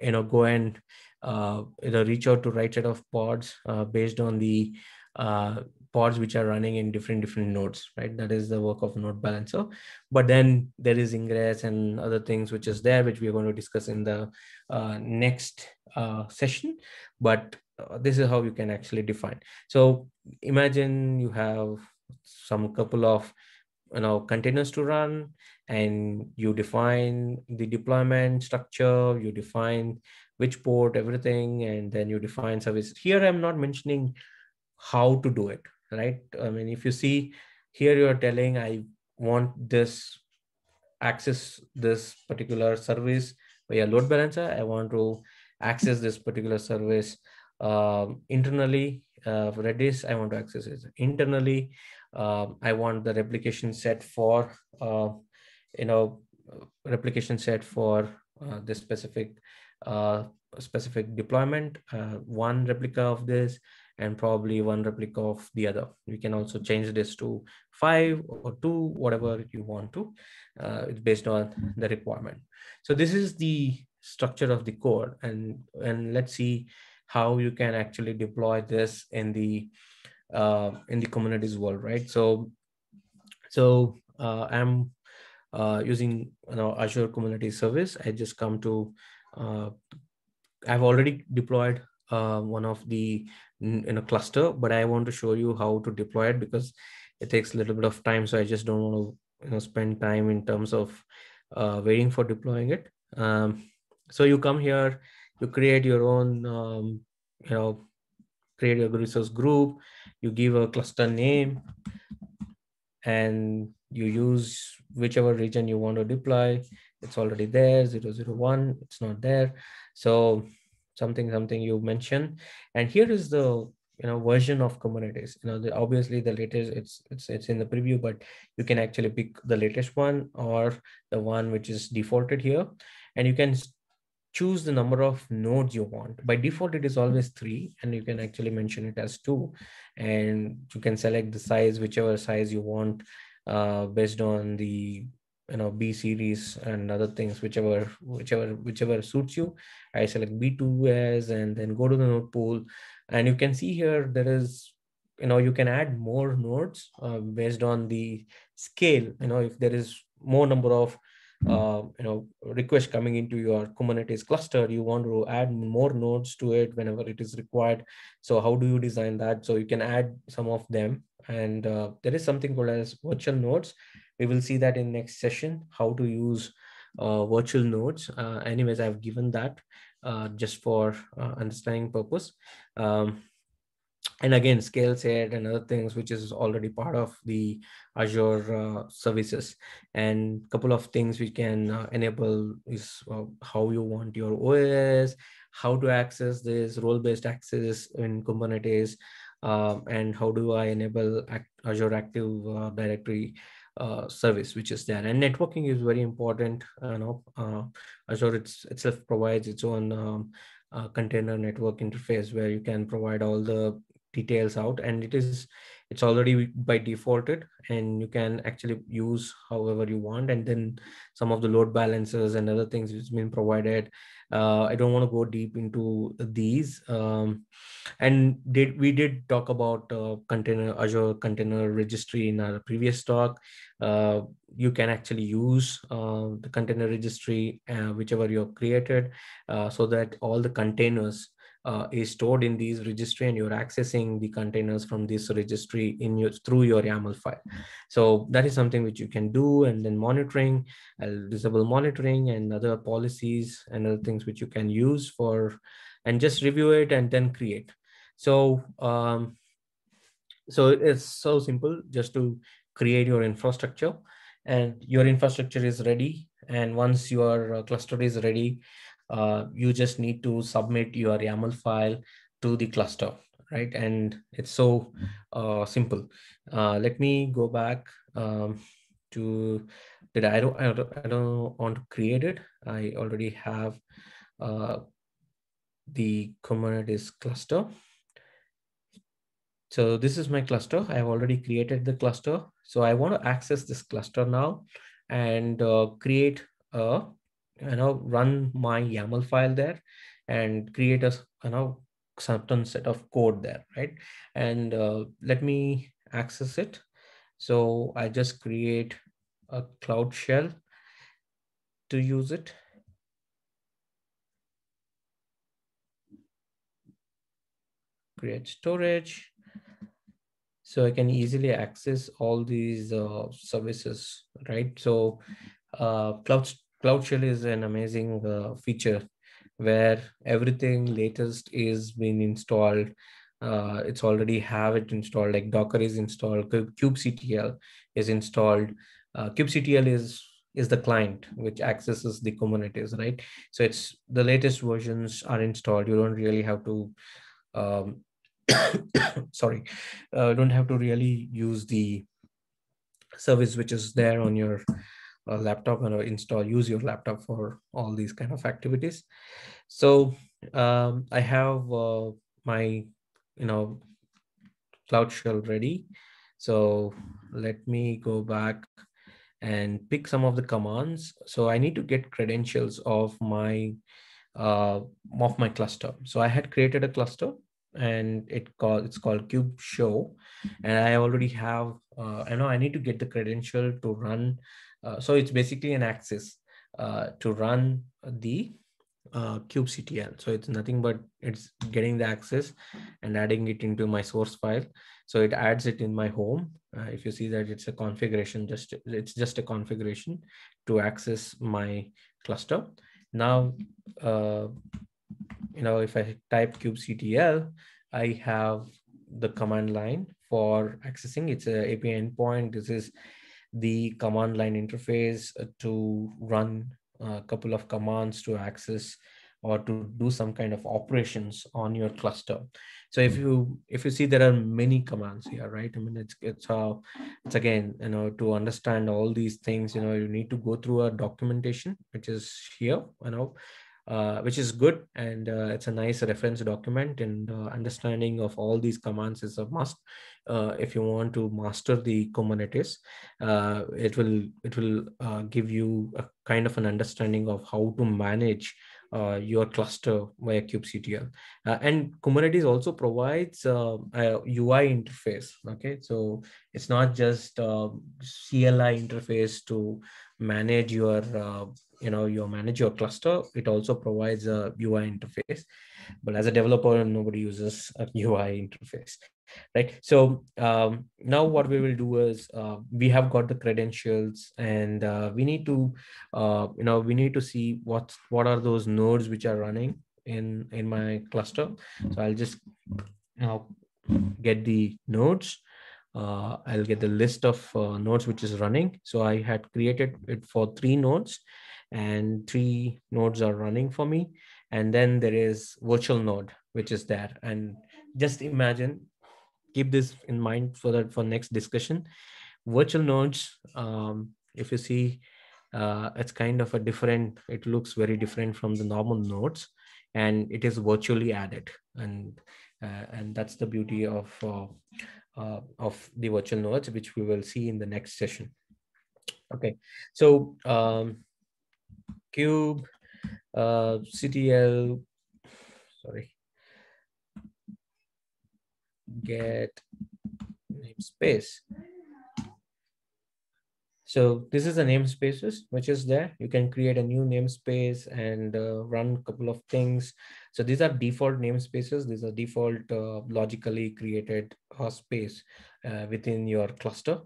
you know go and uh, you know reach out to right set of pods uh, based on the uh, pods which are running in different different nodes right? That is the work of node balancer. But then there is ingress and other things which is there which we are going to discuss in the uh, next uh, session. But uh, this is how you can actually define. So imagine you have some couple of you know containers to run and you define the deployment structure you define which port everything and then you define service. Here i'm not mentioning how to do it right? I mean, if you see here, you're telling I want this access this particular service via load balancer. I want to access this particular service um, internally. Uh, Redis, I want to access it internally. Um, I want the replication set for, uh, you know, replication set for uh, this specific uh, specific deployment. Uh, one replica of this, and probably one replica of the other. You can also change this to five or two, whatever you want to. Uh, it's based on the requirement. So this is the structure of the code, and and let's see how you can actually deploy this in the uh, in the Kubernetes world, right? So so uh, I'm uh, using you know Azure Kubernetes Service. I just come to uh, I've already deployed uh, one of the in a cluster, but I want to show you how to deploy it because it takes a little bit of time. So I just don't want to you know, spend time in terms of uh, waiting for deploying it. Um, so you come here, you create your own, um, you know, create your resource group, you give a cluster name, and you use whichever region you want to deploy. It's already there, 001, it's not there. So something something you mentioned. And here is the you know version of kubernetes. You know the, obviously the latest it's it's it's in the preview but you can actually pick the latest one or the one which is defaulted here. And you can choose the number of nodes you want. By default it is always three and you can actually mention it as two. And you can select the size whichever size you want uh, based on the you know b series and other things whichever whichever whichever suits you. I select b2 as and then go to the node pool. And you can see here there is you know you can add more nodes uh, based on the scale. You know if there is more number of uh, you know requests coming into your kubernetes cluster you want to add more nodes to it whenever it is required. So how do you design that? So you can add some of them. And uh, there is something called as virtual nodes we will see that in next session how to use uh, virtual nodes. Uh, anyways i've given that uh, just for uh, understanding purpose. Um, and again scale set and other things which is already part of the azure uh, services. And couple of things we can uh, enable is how you want your os how to access this role based access in kubernetes and how do i enable azure active directory uh, service which is there. And networking is very important you know uh, azure it's, itself provides its own um, uh, container network interface where you can provide all the details out. And it is it's already by defaulted and you can actually use however you want. And then some of the load balancers and other things which been provided uh, i don't want to go deep into these. Um, and did we did talk about uh, container azure container registry in our previous talk. Uh, you can actually use uh, the container registry uh, whichever you have created uh, so that all the containers uh, is stored in these registry and you're accessing the containers from this registry in your through your YAML file. So that is something which you can do and then monitoring, uh, disable monitoring and other policies and other things which you can use for and just review it and then create. So um, so it's so simple just to create your infrastructure and your infrastructure is ready. And once your uh, cluster is ready, uh, you just need to submit your YAML file to the cluster, right? And it's so uh, simple. Uh, let me go back um, to, did I don't, I don't, I don't want to create it. I already have uh, the Kubernetes cluster. So this is my cluster. I've already created the cluster. So I want to access this cluster now and uh, create a you know run my YAML file there and create a you know certain set of code there, right? And uh, let me access it. So I just create a cloud shell to use it. Create storage. So I can easily access all these uh, services, right? So uh, cloud Cloud Shell is an amazing uh, feature where everything latest is being installed. Uh, it's already have it installed, like Docker is installed, kubectl is installed. Uh, kubectl is is the client which accesses the Kubernetes, right? So it's the latest versions are installed. You don't really have to, um, sorry, uh, don't have to really use the service which is there on your laptop and install use your laptop for all these kind of activities. So um, i have uh, my you know cloud shell ready. So let me go back and pick some of the commands. So i need to get credentials of my uh, of my cluster. So i had created a cluster and it called it's called cube show. And i already have uh, i know i need to get the credential to run so it's basically an access uh, to run the uh, kubectl. So it's nothing but it's getting the access and adding it into my source file. So it adds it in my home. Uh, if you see that it's a configuration, just it's just a configuration to access my cluster. Now, uh, you know, if I type kubectl, I have the command line for accessing. It's a API endpoint. This is the command line interface uh, to run a couple of commands to access or to do some kind of operations on your cluster. So if you if you see there are many commands here right? I mean it's it's how it's again you know to understand all these things you know you need to go through a documentation which is here you know uh, which is good. And uh, it's a nice reference document. And uh, understanding of all these commands is a must uh, if you want to master the Kubernetes. Uh, it will it will uh, give you a kind of an understanding of how to manage your cluster via kubectl. And kubernetes also provides a ui interface okay? So it's not just cli interface to manage your you know you manage your cluster it also provides a ui interface. But as a developer nobody uses a ui interface right? So um, now what we will do is uh, we have got the credentials and uh, we need to uh, you know we need to see what what are those nodes which are running in in my cluster. So i'll just you know get the nodes. Uh, I'll get the list of uh, nodes which is running. So I had created it for three nodes and three nodes are running for me. And then there is virtual node, which is there. And just imagine, keep this in mind for that for next discussion. Virtual nodes, um, if you see, uh, it's kind of a different, it looks very different from the normal nodes and it is virtually added. And, uh, and that's the beauty of, uh, uh of the virtual nodes, which we will see in the next session. Okay, so um, cube uh, ctl sorry get namespace So this is the namespaces which is there. You can create a new namespace and uh, run a couple of things. So these are default namespaces. These are default uh, logically created uh, space uh, within your cluster.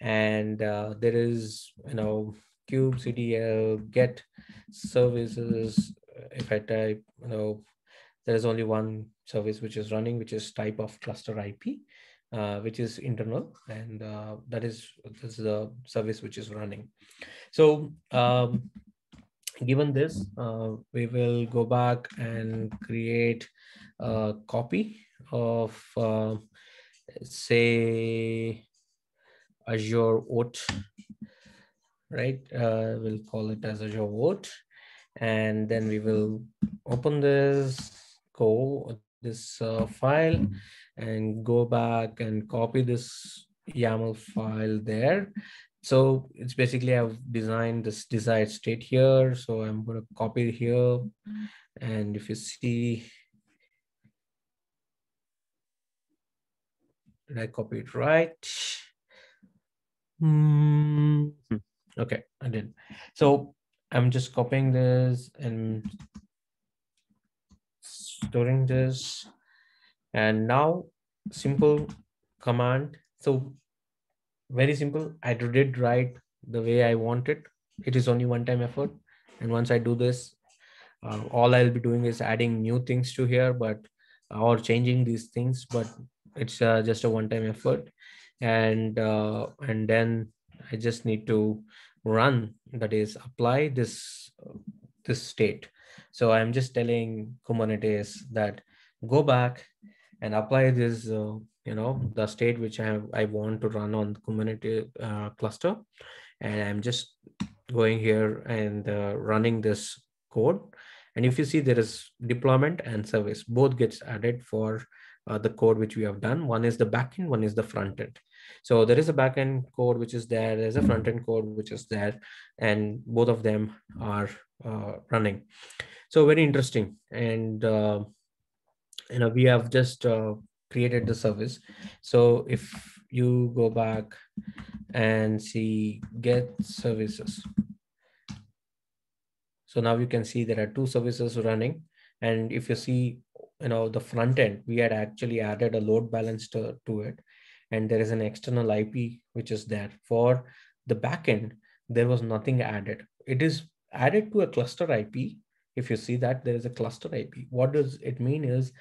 And uh, there is, you know, kubectl get services. If I type, you know, there's only one service which is running, which is type of cluster IP uh, which is internal and uh, that is this is the service which is running so um, given this uh, we will go back and create a copy of uh, say azure OAuth right uh, we'll call it as a azure OAuth and then we will open this go this uh, file and go back and copy this YAML file there. So it's basically I've designed this desired state here. So I'm going to copy it here. And if you see, did I copy it right? Mm -hmm. Okay, I did. So I'm just copying this and storing this. And now simple command. So very simple. I did write the way i want it. It is only one time effort. And once i do this uh, all i'll be doing is adding new things to here but or changing these things but it's uh, just a one time effort. And uh, and then i just need to run that is apply this this state so i'm just telling kubernetes that go back and apply this, uh, you know, the state which I have, I want to run on the Kubernetes uh, cluster. And I'm just going here and uh, running this code. And if you see there is deployment and service, both gets added for uh, the code which we have done. One is the backend, one is the front end. So there is a backend code which is there, there's a front end code which is there, and both of them are uh, running. So very interesting. And uh, you know we have just uh, created the service. So if you go back and see get services. So now you can see there are two services running. And if you see you know the front end we had actually added a load balancer to it and there is an external ip which is there. For the backend there was nothing added. It is added to a cluster ip if you see that there is a cluster ip what does it mean is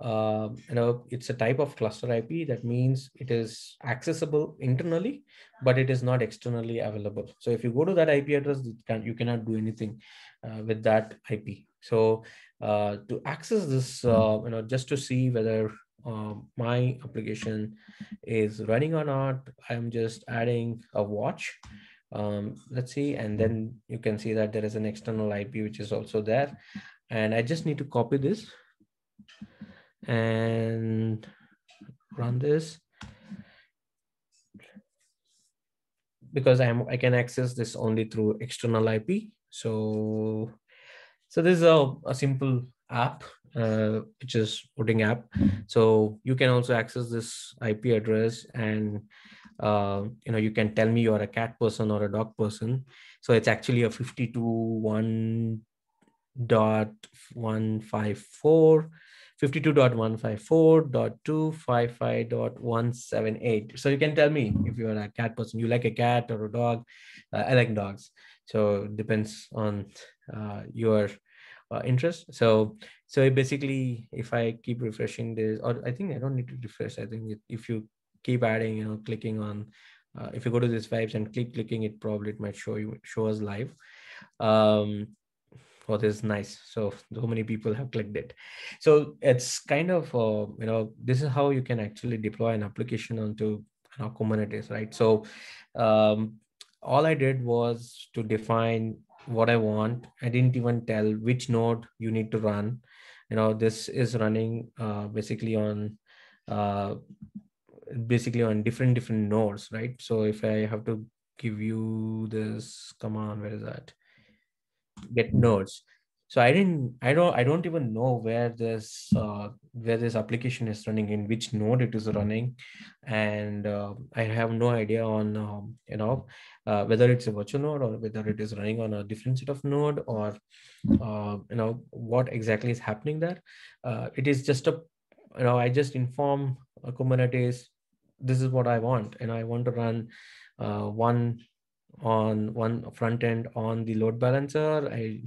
uh, you know it's a type of cluster ip that means it is accessible internally but it is not externally available. So if you go to that ip address you, can, you cannot do anything uh, with that ip so uh, to access this uh, you know just to see whether uh, my application is running or not i'm just adding a watch um, let's see and then you can see that there is an external ip which is also there. And i just need to copy this and run this. Because I'm I can access this only through external IP. So so this is a, a simple app uh, which is routing app. So you can also access this IP address and uh, you know you can tell me you're a cat person or a dog person. So it's actually a 52.1 dot 154 52.154.255.178. So you can tell me if you're a cat person, you like a cat or a dog. Uh, I like dogs. So it depends on uh, your uh, interest. So so basically, if I keep refreshing this, or I think I don't need to refresh. I think if you keep adding, you know, clicking on, uh, if you go to this vibes and keep clicking, it probably it might show you show us live. Um, what is nice so so many people have clicked it so it's kind of uh, you know this is how you can actually deploy an application onto you know, kubernetes right so um, all i did was to define what i want. I didn't even tell which node you need to run. You know this is running uh, basically on uh, basically on different different nodes right? So if i have to give you this command, where is that? Get nodes. So i didn't i don't i don't even know where this uh, where this application is running in which node it is running. And uh, i have no idea on um, you know uh, whether it's a virtual node or whether it is running on a different set of node or uh, you know what exactly is happening there. Uh, it is just a you know i just inform kubernetes this is what i want and i want to run uh, one on one front end on the load balancer. I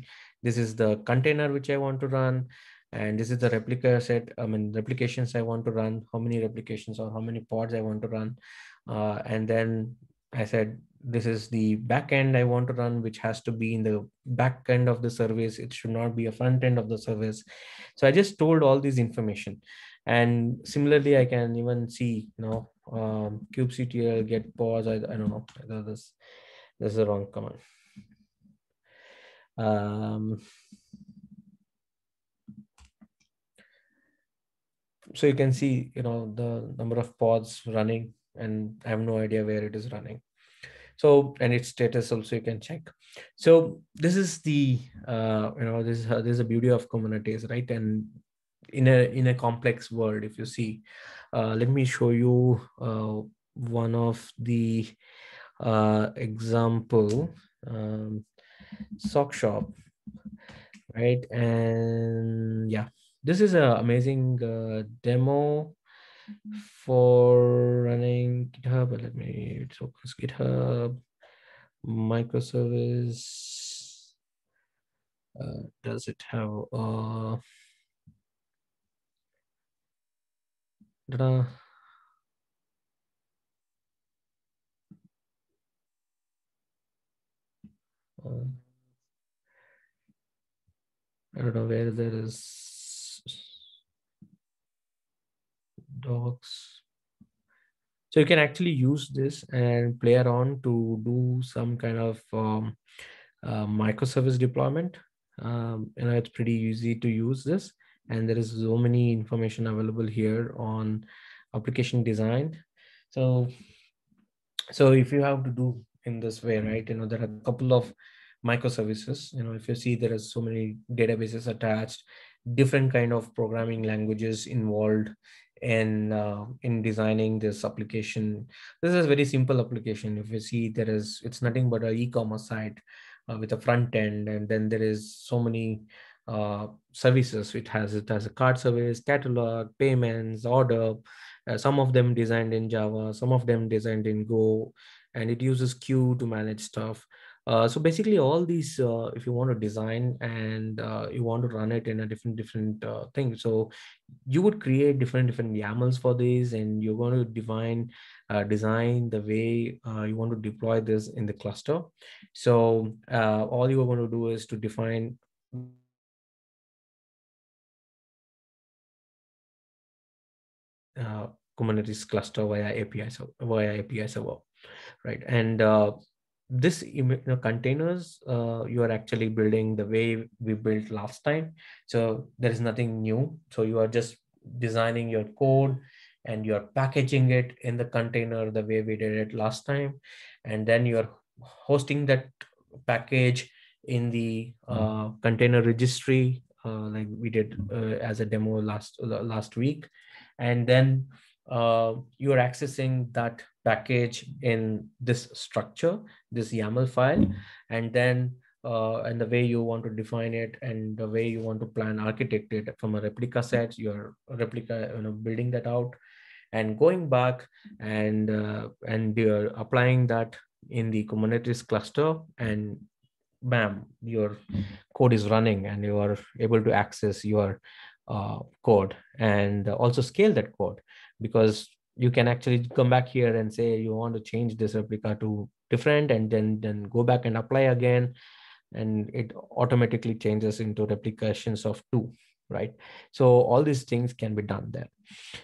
this is the container which I want to run. And this is the replica set, I mean, replications I want to run, how many replications or how many pods I want to run. Uh, and then I said, this is the backend I want to run, which has to be in the back end of the service. It should not be a front end of the service. So I just told all this information. And similarly, I can even see, you know, um, kubectl get pause. I, I don't know, this, this is the wrong command. Um, so you can see, you know, the number of pods running and I have no idea where it is running. So, and its status also you can check. So this is the, uh, you know, this, uh, this is the beauty of Kubernetes, right? And in a, in a complex world, if you see, uh, let me show you uh, one of the uh, example. Um, sock shop right and yeah this is an amazing uh, demo for running github let me focus github microservice uh, does it have uh ta-da. Uh, I don't know where there is docs. So you can actually use this and play around to do some kind of um, uh, microservice deployment. Um, you know, it's pretty easy to use this. And there is so many information available here on application design. So, so if you have to do in this way, right, you know, there are a couple of microservices. You know if you see there are so many databases attached different kind of programming languages involved in uh, in designing this application. This is a very simple application. If you see there is it's nothing but a e-commerce site uh, with a front end and then there is so many uh, services. It has it has a card service catalog payments order. Uh, some of them designed in java some of them designed in go and it uses queue to manage stuff uh, so basically all these, uh, if you want to design and uh, you want to run it in a different, different uh, thing. So you would create different, different YAMLs for these and you're going to define, uh, design the way you want to deploy this in the cluster. So all you're going to do is to define Kubernetes cluster via API, via API server, right? And this you know, containers uh, you are actually building the way we built last time. So there is nothing new. So you are just designing your code and you're packaging it in the container the way we did it last time. And then you're hosting that package in the uh, container registry uh, like we did uh, as a demo last last week. And then uh, you are accessing that package in this structure, this YAML file, and then uh, and the way you want to define it and the way you want to plan architect it from a replica set, your replica, you know, building that out. And going back and uh, and you're applying that in the Kubernetes cluster and bam, your code is running and you are able to access your uh, code and also scale that code. Because you can actually come back here and say you want to change this replica to different and then then go back and apply again. And it automatically changes into replications of two right? So all these things can be done there.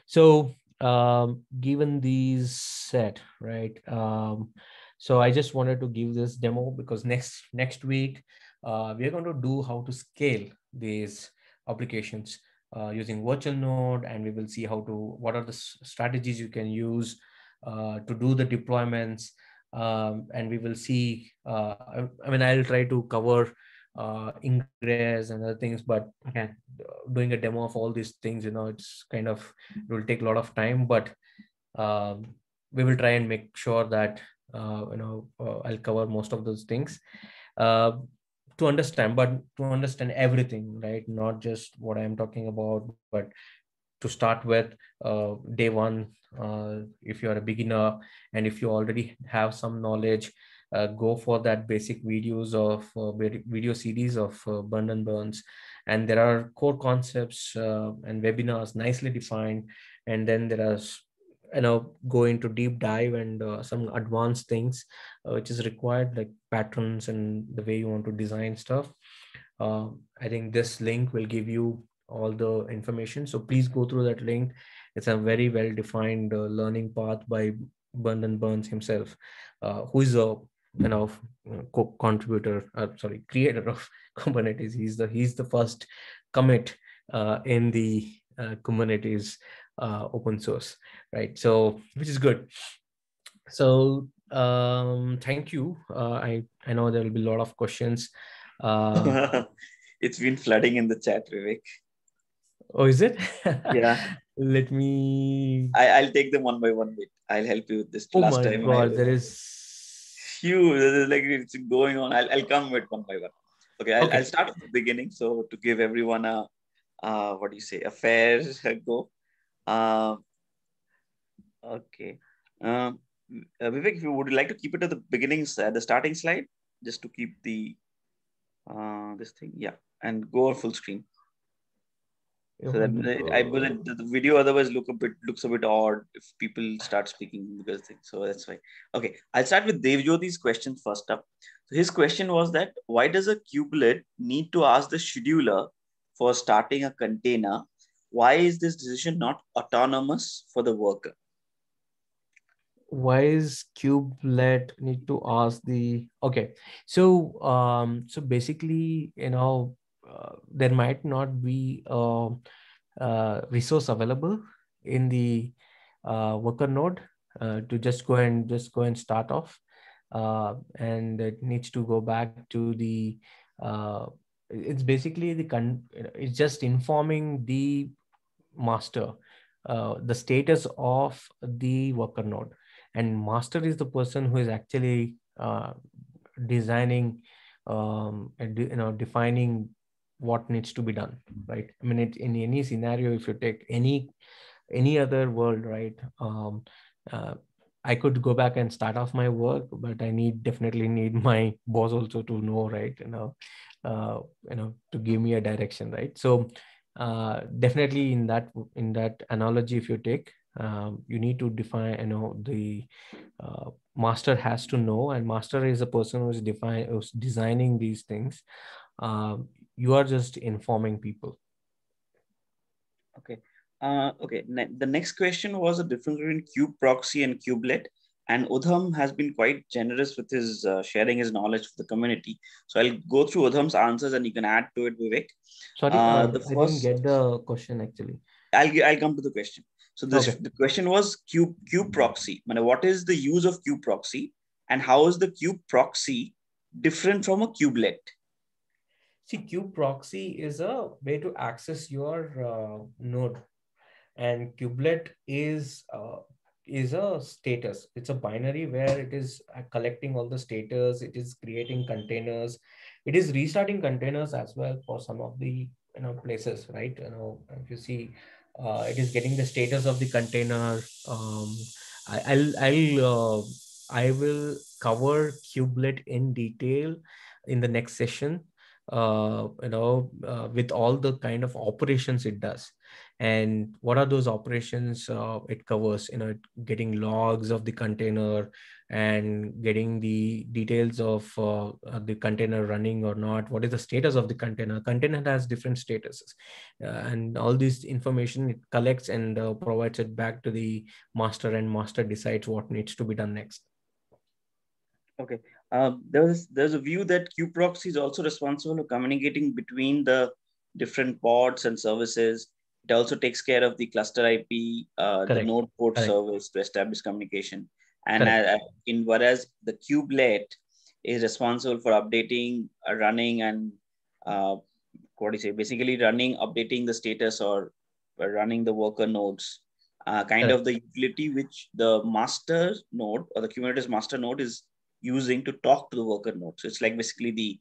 So um, given these set right um, so i just wanted to give this demo because next next week uh, we're going to do how to scale these applications uh, using virtual node and we will see how to what are the strategies you can use uh, to do the deployments um, and we will see uh, I, I, mean i'll try to cover uh, ingress and other things. But again, doing a demo of all these things, you know, it's kind of it will take a lot of time. But um, we will try and make sure that uh, you know uh, I'll cover most of those things uh, to understand, but to understand everything, right? Not just what I'm talking about, but to start with uh, day one uh, if you're a beginner and if you already have some knowledge uh, go for that basic videos of uh, video series of uh, Brendan Burns. And there are core concepts uh, and webinars nicely defined. And then there are, you know, go into deep dive and uh, some advanced things, uh, which is required like patterns and the way you want to design stuff. I think this link will give you all the information. So please go through that link. It's a very well defined learning path by Brendan Burns himself, uh, who is a you know co- contributor uh, sorry creator of kubernetes he's the he's the first commit uh, in the uh, kubernetes uh, open source right so which is good so um thank you uh, i i know there will be a lot of questions uh, it's been flooding in the chat vivek oh is it yeah let me I, i'll take them one by one bit i'll help you with this oh last my time god there is huge. Like it's going on. I'll, I'll come with one by one. Okay, I'll, okay. I'll start at the beginning. So to give everyone a, uh, what do you say, a fair go. Uh, okay. Um, uh, Vivek, if you would like to keep it at the beginnings, at the starting slide, just to keep the uh, this thing, yeah, and go on full screen. So that I believe the video otherwise look a bit looks a bit odd if people start speaking because they, so that's why. Okay, I'll start with Dev Jyoti's question first up. So his question was that why does a kubelet need to ask the scheduler for starting a container? Why is this decision not autonomous for the worker? Why is kubelet need to ask the okay? So um so basically you know uh, there might not be a, resource available in the uh, worker node uh, to just go and just go and start off uh, and it needs to go back to the uh, it's basically the con it's just informing the master uh, the status of the worker node. And master is the person who is actually designing um, you know defining what needs to be done right? I mean it, in any scenario if you take any any other world right um, uh, i could go back and start off my work but i need definitely need my boss also to know right you know uh, you know to give me a direction right? So uh, definitely in that in that analogy if you take um, you need to define you know the uh, master has to know and master is a person who's define who's designing these things. Um, you are just informing people. Okay. Uh, okay. Ne- the next question was a difference between kube proxy and kubelet and udham has been quite generous with his uh, sharing his knowledge for the community. So i'll go through udham's answers and you can add to it vivek. Sorry uh, uh the first... i didn't get the question actually. I'll i'll come to the question. So this, okay. the question was kube kube proxy. What is the use of kube proxy? And how is the kube proxy different from a kubelet See, kube proxy is a way to access your uh, node, and kubelet is uh, is a status. It's a binary where it is uh, collecting all the status. It is creating containers. It is restarting containers as well for some of the you know places, right? You know, if you see, uh, it is getting the status of the container. Um, I, will I'll uh, I will cover kubelet in detail in the next session uh, you know, uh, with all the kind of operations it does. And what are those operations uh, it covers? You know, getting logs of the container and getting the details of uh, the container running or not. What is the status of the container? Container has different statuses, uh, and all this information it collects and uh, provides it back to the master, and master decides what needs to be done next. Okay. Uh, there's there's a view that kubeproxy is also responsible for communicating between the different pods and services. It also takes care of the cluster IP, uh, the node port Correct. service to establish communication. And uh, in whereas the kubelet is responsible for updating, uh, running, and uh, what do you say? Basically, running, updating the status or running the worker nodes. Uh, kind of the utility which the master node or the Kubernetes master node is using to talk to the worker node. So it's like basically the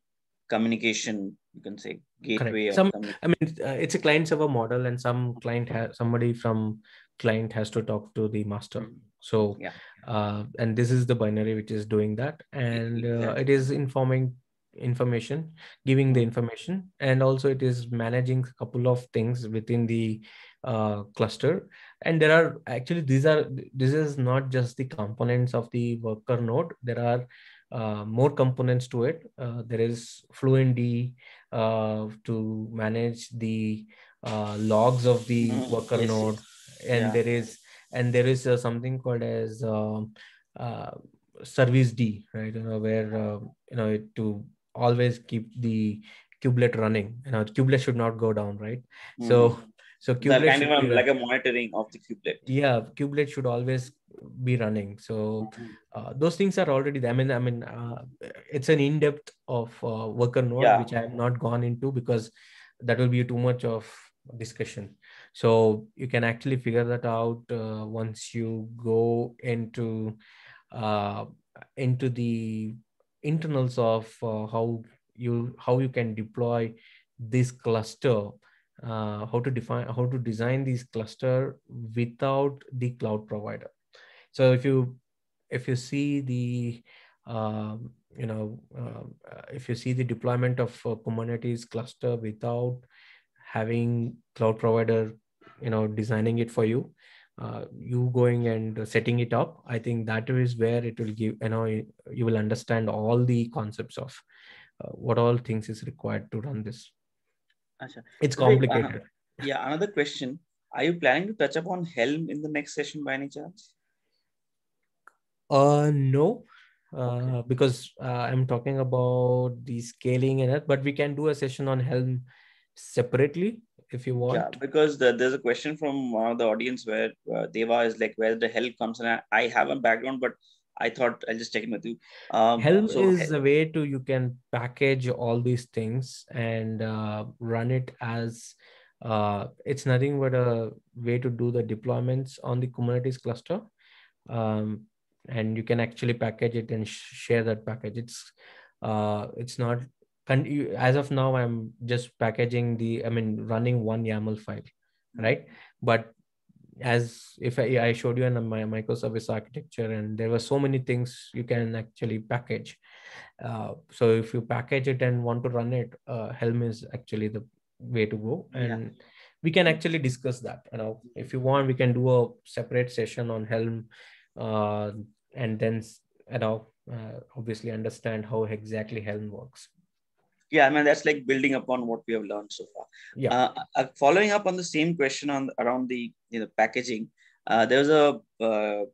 communication you can say gateway some i mean uh, it's a client server model and some client has somebody from client has to talk to the master. Mm-hmm. so yeah. uh, and this is the binary which is doing that. And uh, it is informing information giving the information. And also it is managing a couple of things within the uh, cluster. And there are actually these are this is not just the components of the worker node. There are uh, more components to it. Uh, there is fluentd uh, to manage the uh, logs of the mm, worker yes. node and yeah. there is and there is uh, something called as um, uh, service d right you know where uh, you know to always keep the kubelet running you know kubelet should not go down right mm. so so kubelet kind of like a monitoring of the kubelet yeah kubelet should always be running. So uh, those things are already there. I mean i mean uh, it's an in-depth of uh, worker node yeah. which i have not gone into because that will be too much of discussion. So you can actually figure that out uh, once you go into uh, into the internals of uh, how you how you can deploy this cluster uh, how to define how to design this cluster without the cloud provider. So if you if you see the um, you know uh, if you see the deployment of uh, Kubernetes cluster without having cloud provider you know designing it for you uh, you going and setting it up i think that is where it will give you know you will understand all the concepts of uh, what all things is required to run this Achha. it's complicated yeah another question are you planning to touch upon helm in the next session by any chance uh, no, uh, okay. because uh, I'm talking about the scaling and it, but we can do a session on Helm separately if you want. Yeah, because the, there's a question from one of the audience where uh, Deva is like, where the Helm comes, and I, I have a background, but I thought I'll just check in with you. Um, Helm so is a way to you can package all these things and uh, run it as uh, it's nothing but a way to do the deployments on the Kubernetes cluster. Um, and you can actually package it and share that package it's uh it's not as of now i'm just packaging the i mean running one yaml file right but as if I, I showed you in my microservice architecture and there were so many things you can actually package uh, so if you package it and want to run it uh, helm is actually the way to go and yeah. we can actually discuss that you know if you want we can do a separate session on helm uh, and then you know uh, obviously understand how exactly Helm works. Yeah, I mean that's like building upon what we have learned so far. Yeah. Uh, uh, following up on the same question on around the you know packaging, uh, there was a uh,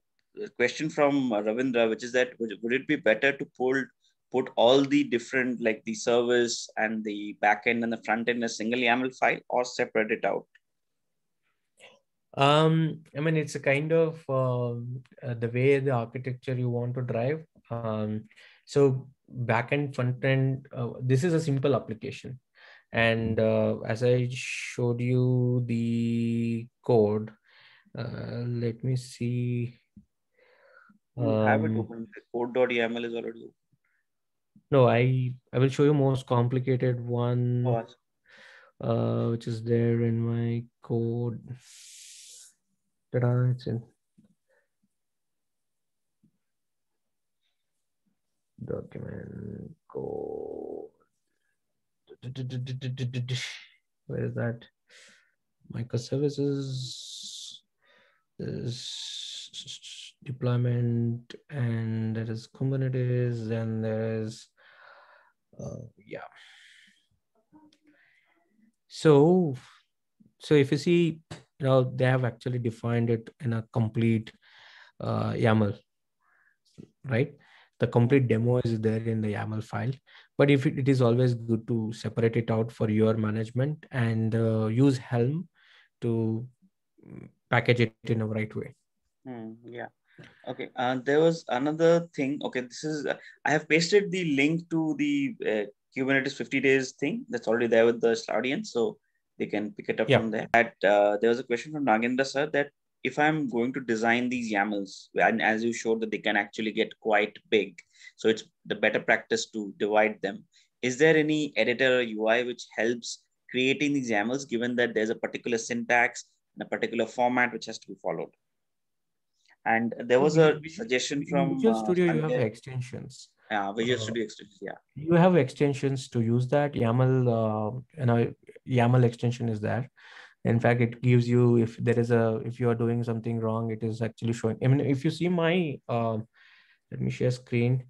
question from Ravindra, which is that would, would it be better to pull put all the different like the service and the backend and the front end in a single YAML file or separate it out? Um, I mean, it's a kind of um, uh, the way the architecture you want to drive. Um, so backend, front end, uh, this is a simple application. And uh, as I showed you the code, uh, let me see. You have it um, open. Code.yaml is already open. No, I I will show you most complicated one, oh, uh, which is there in my code. Ta-da, it's in. Document code. Where is that? Microservices is deployment and there is Kubernetes and there is uh, yeah. So so if you see you know they have actually defined it in a complete uh, YAML, right? The complete demo is there in the YAML file. But if it, it is always good to separate it out for your management and uh, use Helm to package it in a right way. Mm, yeah. Okay. Uh, there was another thing. Okay, this is uh, I have pasted the link to the uh, Kubernetes 50 days thing that's already there with the audience. So they can pick it up yeah. from there. That uh, there was a question from Nagendra sir that if I'm going to design these YAMLs, and as you showed that they can actually get quite big, so it's the better practice to divide them. Is there any editor or UI which helps creating these YAMLs, given that there's a particular syntax and a particular format which has to be followed? And there was a suggestion from Visual uh, Studio. Uh, you have extensions. Yeah, Visual uh, Studio extensions. Yeah, you have extensions to use that. YAML, uh, you know, YAML extension is there. In fact, it gives you if there is a if you are doing something wrong, it is actually showing. I mean, if you see my, uh, let me share screen.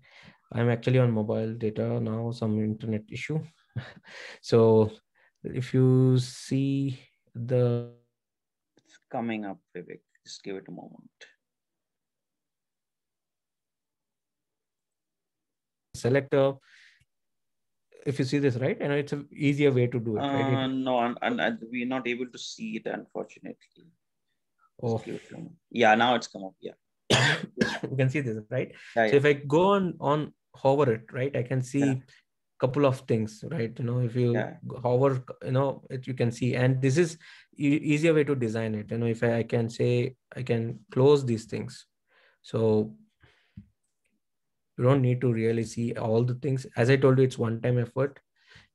I'm actually on mobile data now. Some internet issue. so if you see the, it's coming up, Vivek. Just give it a moment. selector if you see this right? And it's an easier way to do it right? Uh, no and, and we're not able to see it unfortunately. Oh. yeah now it's come up yeah. You can see this right? Yeah, so yeah. if i go on on hover it right i can see yeah. couple of things right? You know if you hover you know it, you can see. And this is e- easier way to design it. You know if I, I can say i can close these things. So you don't need to really see all the things. As i told you it's one time effort.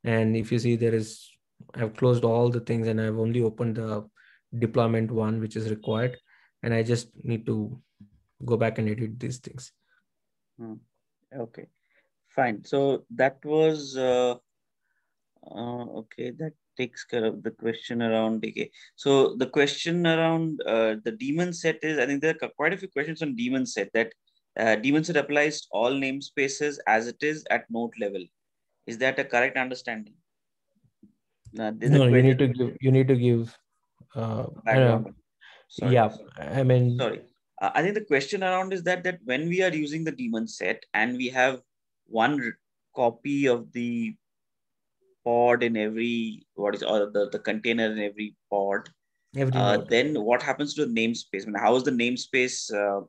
And if you see there is i've closed all the things and i've only opened the deployment one which is required. And i just need to go back and edit these things. Hmm. okay. Fine. So that was uh, uh, okay. That takes care of the question around okay. So the question around uh, the daemon set is i think there are quite a few questions on daemon set that uh, set applies all namespaces as it is at node level. Is that a correct understanding? Uh, no, you need to give. You need to give. Uh. Sorry, yeah, sorry. I mean. Sorry, uh, I think the question around is that that when we are using the daemon set and we have one copy of the pod in every what is or the, the container in every pod every uh, then what happens to the namespace I mean, how is the namespace uh,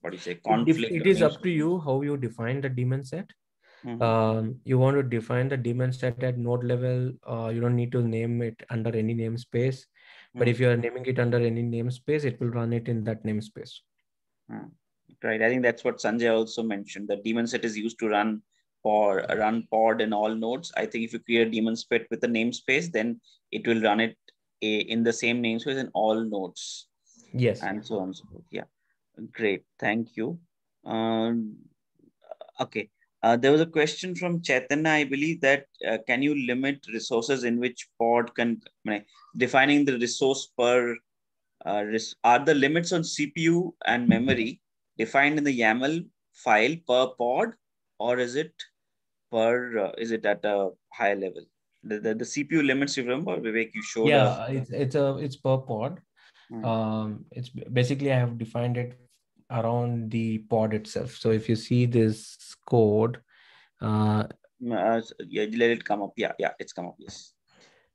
what do you say conflict it is up to you how you define the daemon set mm-hmm. um, you want to define the daemon set at node level uh, you don't need to name it under any namespace mm-hmm. but if you are naming it under any namespace it will run it in that namespace mm-hmm. right i think that's what sanjay also mentioned the daemon set is used to run or run pod in all nodes i think if you create a daemon set with a namespace then it will run it a, in the same namespace in all nodes yes and so on and so forth yeah Great, thank you. Um, okay, uh, there was a question from Chaitanya, I believe that uh, can you limit resources in which pod can, defining the resource per, uh, res are the limits on CPU and memory defined in the YAML file per pod or is it per, uh, is it at a higher level? The, the, the CPU limits, you remember, Vivek, you showed. Yeah, it's, it's, a, it's per pod. Hmm. Um, it's basically I have defined it around the pod itself. So if you see this code, uh, uh, yeah, let it come up. Yeah, yeah, it's come up. Yes.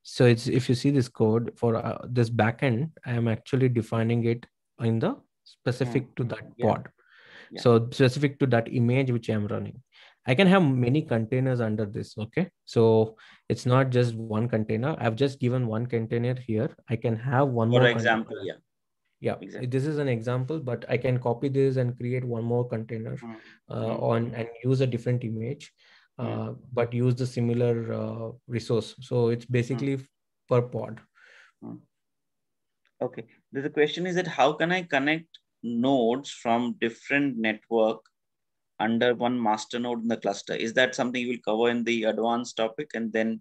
So it's if you see this code for uh, this backend, I am actually defining it in the specific mm. to that yeah. pod. Yeah. So specific to that image which I'm running. I can have many containers under this. Okay. So it's not just one container. I've just given one container here. I can have one For more. For example, container. yeah yeah exactly. this is an example but i can copy this and create one more container mm. uh, on and use a different image uh, mm. but use the similar uh, resource so it's basically mm. per pod okay the question is that how can i connect nodes from different network under one master node in the cluster is that something you will cover in the advanced topic and then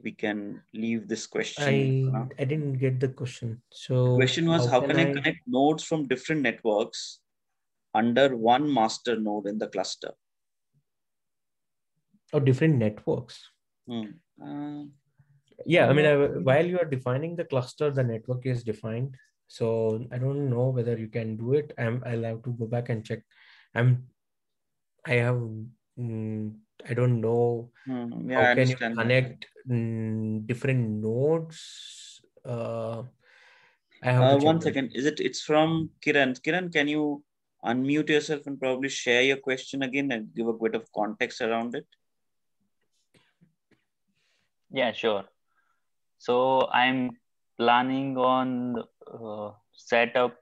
we can leave this question. I, I didn't get the question. So the question was how, how can, can I, I connect nodes from different networks under one master node in the cluster? Or oh, different networks. Hmm. Uh, yeah, I mean, I, while you are defining the cluster, the network is defined. So I don't know whether you can do it. I'm, I'll have to go back and check. I'm, I have mm, I don't know hmm, yeah, how can you connect mm, different nodes. Uh, I have uh, one second. Is it? It's from Kiran. Kiran, can you unmute yourself and probably share your question again and give a bit of context around it? Yeah, sure. So I'm planning on uh, setup.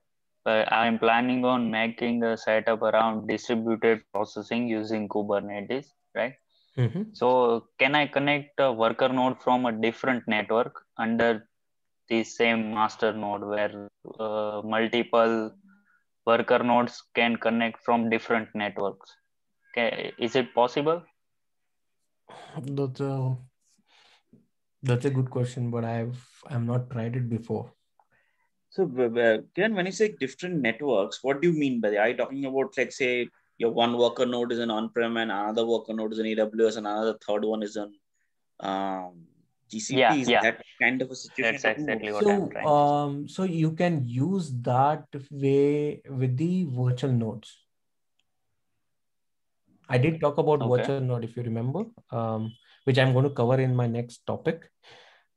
Uh, I'm planning on making a setup around distributed processing using Kubernetes, right? Mm-hmm. So can I connect a worker node from a different network under the same master node where uh, multiple worker nodes can connect from different networks? Okay, is it possible? That's a that's a good question, but I've I'm not tried it before. So, Kiran, when you say different networks, what do you mean by that? Are you talking about, like, say, your one worker node is an on-prem and another worker node is an AWS and another third one is an um, GCP? Yeah, is yeah. that kind of a situation? That's exactly what So I'm trying to um so you can use that way with the virtual nodes. I did talk about Okay. virtual node if you remember, um, which I'm going to cover in my next topic.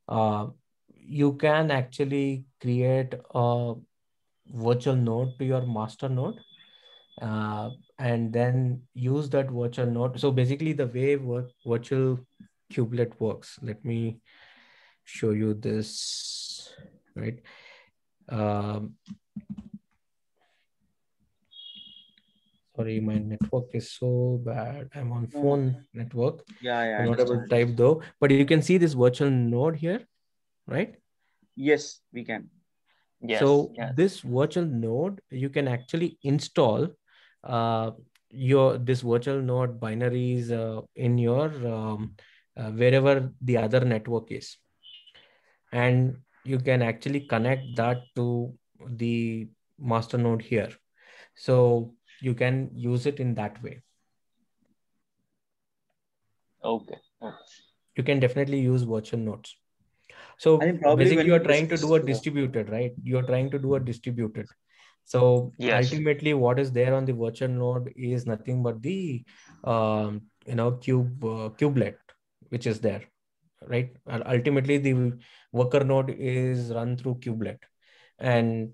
Uh, you can actually create a virtual node to your master node uh, and then use that virtual node. So basically the way vir- virtual kubelet works, let me show you this, right? Um, sorry, my network is so bad. I'm on phone network. Yeah, yeah. I'm not able to type though, but you can see this virtual node here, right? Yes, we can. Yes. so yes. this virtual node, you can actually install uh, your this virtual node binaries uh, in your um, uh, wherever the other network is, and you can actually connect that to the master node here. So you can use it in that way. Okay. okay. You can definitely use virtual nodes. So I think probably basically you're trying to do a distributed, right? You're trying to do a distributed. So Yes. ultimately, what is there on the virtual node is nothing but the um, you know cube uh, kubelet, which is there, right? And ultimately, the worker node is run through kubelet, and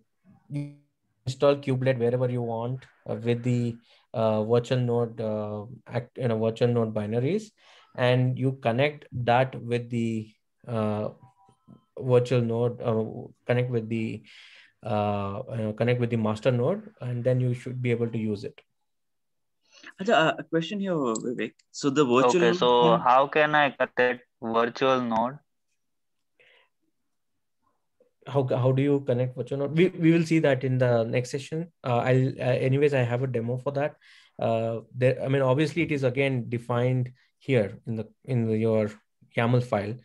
you install kubelet wherever you want uh, with the uh, virtual node uh, act you know virtual node binaries, and you connect that with the uh, virtual node uh, connect with the uh, uh, connect with the master node and then you should be able to use it Acha, uh, a question here, Vivek. So the virtual Okay. So can- how can I connect that virtual node? how, how do you connect virtual node we, we will see that in the next session uh, i'll uh, anyways i have a demo for that uh, there i mean obviously it is again defined here in the in the, your yaml file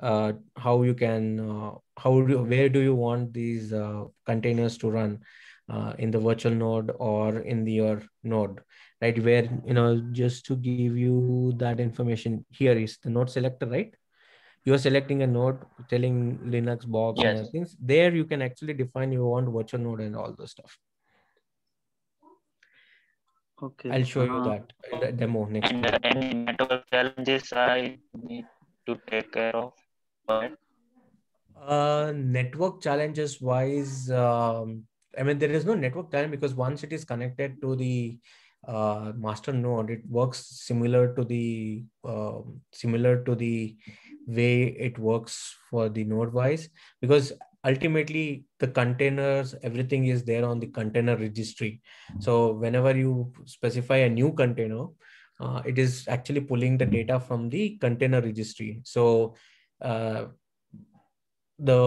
uh, how you can uh, how do where do you want these uh, containers to run uh, in the virtual node or in the, your node right where you know just to give you that information here is the node selector right you're selecting a node telling linux box Yes. other things there you can actually define you want virtual node and all the stuff Okay. i'll show you uh, that in demo next And time. any network challenges I need to take care of? But Uh, network challenges wise, um, I mean, there is no network challenge because once it is connected to the uh, master node, it works similar to the um, similar to the way it works for the node wise because ultimately the containers everything is there on the container registry. So whenever you specify a new container uh, it is actually pulling the data from the container registry. So uh, the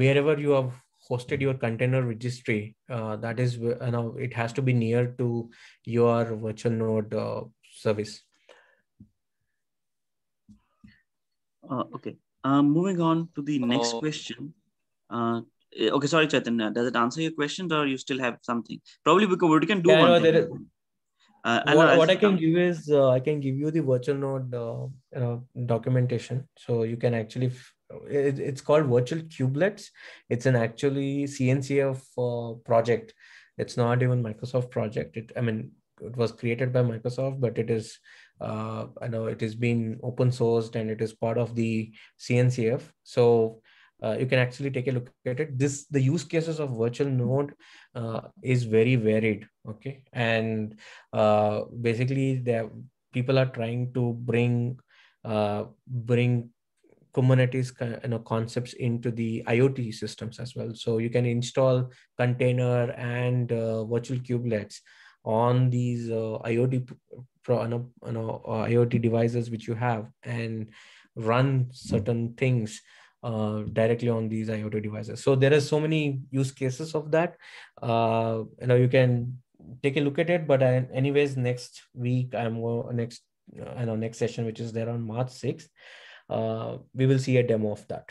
wherever you have hosted your container registry uh, that is you know it has to be near to your virtual node uh, service uh, okay. Um, moving on to the next Oh. question. Uh, eh, okay, sorry, Chaitanya. Does it answer your questions or you still have something? Probably because we can do Yeah, one no, thing. there is- Uh, what, I'll what I can come- give is uh, I can give you the virtual node uh, you know, documentation. So you can actually, f- it, it's called virtual kubelets. It's an actually CNCF uh, project. It's not even Microsoft project. It, I mean, it was created by Microsoft, but it is, uh, I know it is being open sourced and it is part of the CNCF. So uh, you can actually take a look at it. This the use cases of virtual node uh, is very varied. Okay, and uh, basically the people are trying to bring uh, bring Kubernetes you know, concepts into the IoT systems as well. So you can install container and uh, virtual kubelets on these uh, IoT pro, you know, you know, uh, IoT devices which you have and run certain things uh, directly on these IoT devices. So there are so many use cases of that. Uh, you know, you can take a look at it. But I, anyways, next week I'm next I know next session, which is there on March 6th, uh, we will see a demo of that.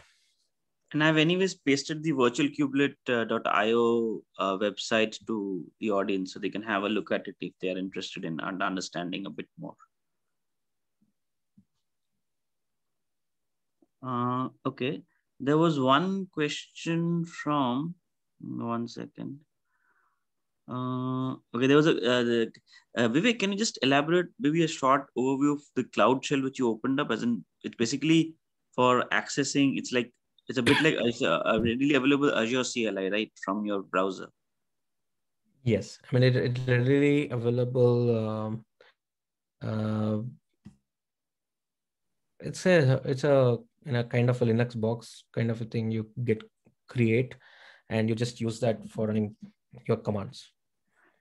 And I've anyways pasted the virtualkubelet.io uh, website to the audience so they can have a look at it if they are interested in understanding a bit more. Uh, okay, there was one question from one second. Uh, okay, there was a uh, the, uh, Vivek. Can you just elaborate maybe a short overview of the Cloud Shell which you opened up? As in, it's basically for accessing. It's like it's a bit like a readily available Azure CLI, right, from your browser. Yes, I mean it. It's readily available. Um, uh, it's a it's a in a kind of a Linux box kind of a thing you get create and you just use that for running your commands.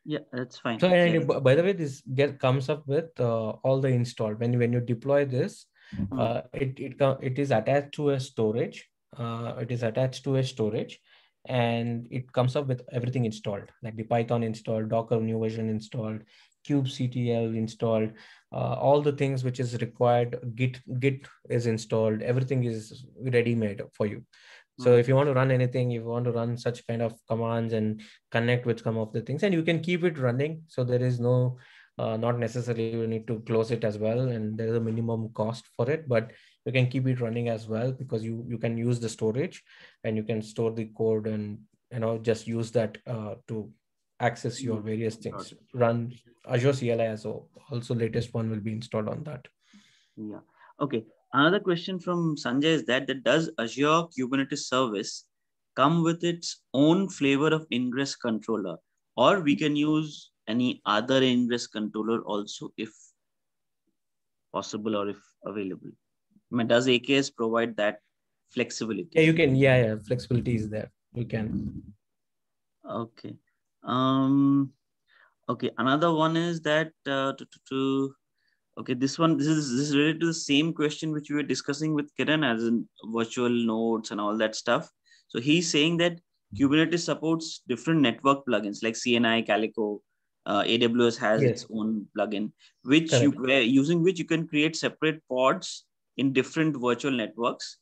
Yeah, that's fine. So, and yeah. by the way, this get comes up with uh, all the installed. When when you deploy this. Uh, it it it is attached to a storage. Uh, it is attached to a storage, and it comes up with everything installed, like the Python installed, Docker new version installed, kubectl installed, uh, all the things which is required git git is installed everything is ready made for you so if you want to run anything you want to run such kind of commands and connect with some of the things and you can keep it running so there is no uh, not necessarily you need to close it as well and there is a minimum cost for it but you can keep it running as well because you you can use the storage and you can store the code and you know just use that uh, to access your various things. run azure cli as well also latest one will be installed on that. Yeah. Okay. Another question from sanjay is that, that does azure kubernetes service come with its own flavor of ingress controller or we can use any other ingress controller also if possible or if available. I mean, does aks provide that flexibility? Yeah you can. Yeah yeah flexibility is there. You can. Okay. Um okay another one is that uh, to, to, to okay this one this is this is related to the same question which we were discussing with kiran as in virtual nodes and all that stuff. So he's saying that kubernetes supports different network plugins like cni calico uh, aws has yes. its own plugin which Correct. you using which you can create separate pods in different virtual networks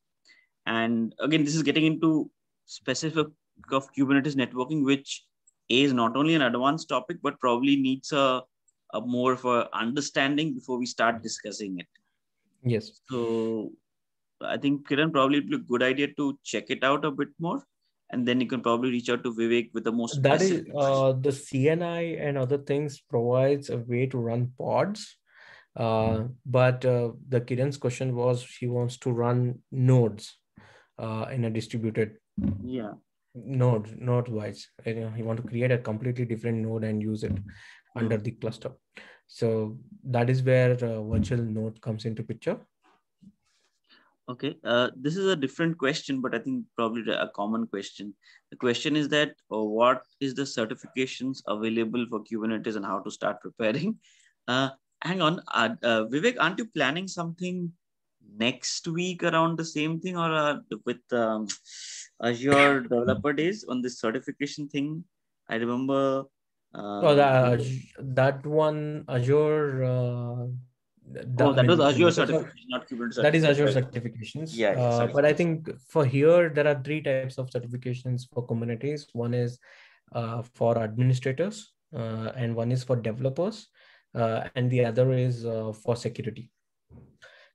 and again this is getting into specific of kubernetes networking which is not only an advanced topic, but probably needs a, a more of a understanding before we start discussing it. Yes. So I think Kiran probably be a good idea to check it out a bit more. And then you can probably reach out to Vivek with the most. That is uh, the CNI and other things provides a way to run pods. Uh, but uh, the Kiran's question was she wants to run nodes uh, in a distributed yeah. node node wise. You, know, you want to create a completely different node and use it under the cluster. So that is where uh, virtual node comes into picture okay uh, this is a different question but i think probably a common question the question is that uh, what is the certifications available for kubernetes and how to start preparing uh, hang on uh, uh, vivek aren't you planning something next week around the same thing or uh, with um, Azure developer days on this certification thing? I remember. Oh, that, that one Azure. That, oh, that was Azure certification, not Kubernetes. That is Azure certifications. Yeah. uh, but I think for here there are three types of certifications for Kubernetes. One is uh, for administrators, uh, and one is for developers, uh, and the other is uh, for security.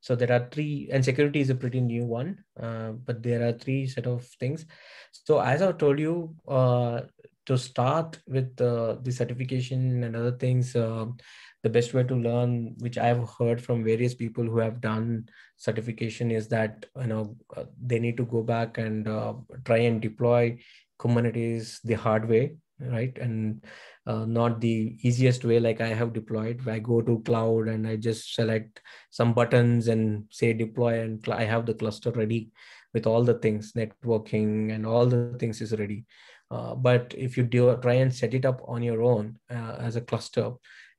So there are three, and security is a pretty new one, uh, but there are three set of things. So as I told you, uh, to start with uh, the certification and other things, the best way to learn, which I've heard from various people who have done certification, is that you know uh, they need to go back and uh, try and deploy Kubernetes the hard way right? And uh, not the easiest way like I have deployed. I go to cloud and I just select some buttons and say deploy, and I have the cluster ready with all the things, networking and all the things is ready. Uh, but if you do try and set it up on your own uh, as a cluster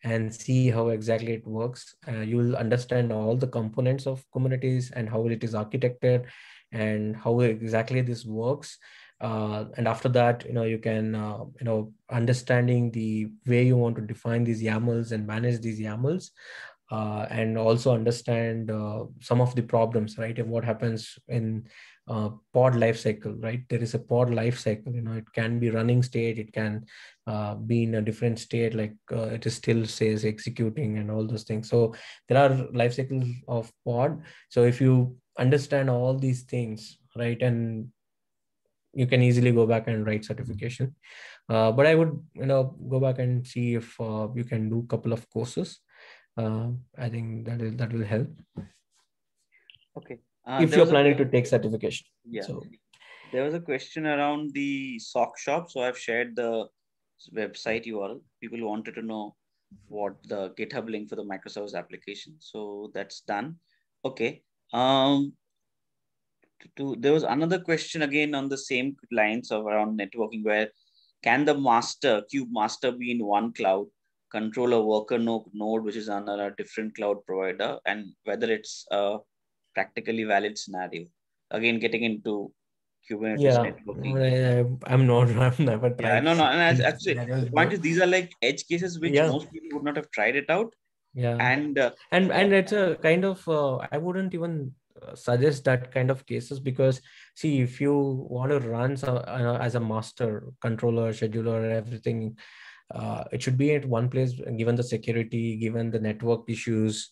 and see how exactly it works, uh, you will understand all the components of Kubernetes and how it is architected and how exactly this works. Uh, and after that you know you can uh, you know understanding the way you want to define these YAMLs and manage these YAMLs uh, and also understand uh, some of the problems right? And what happens in uh, pod life cycle right? There is a pod life cycle you know it can be running state it can uh, be in a different state like it is still says executing and all those things. So there are life cycles of pod. So if you understand all these things right and you can easily go back and write certification. Uh, but i would you know go back and see if uh, you can do couple of courses. Uh, i think that is that will help. Okay uh, if you're planning a, to take certification yeah. so. There was a question around the sock shop so i've shared the website url people wanted to know what the github link for the microservice application so that's done. Okay um to there was another question again on the same lines of around networking where can the master kube master be in one cloud control a worker node which is under a different cloud provider and whether it's a practically valid scenario again getting into Kubernetes yeah, networking. I, am not. I'm never tried. Yeah, no, no. And actually, the point is, these are like edge cases which yeah. most people would not have tried it out. Yeah. And uh, and and it's a kind of. Uh, I wouldn't even suggest that kind of cases because see if you want to run some, uh, as a master controller scheduler everything uh, it should be at one place given the security given the network issues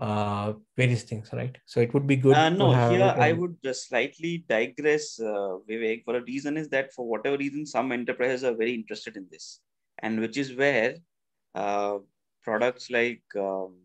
uh, various things right so it would be good uh, no here i would just slightly digress uh, vivek for a reason is that for whatever reason some enterprises are very interested in this and which is where uh, products like um,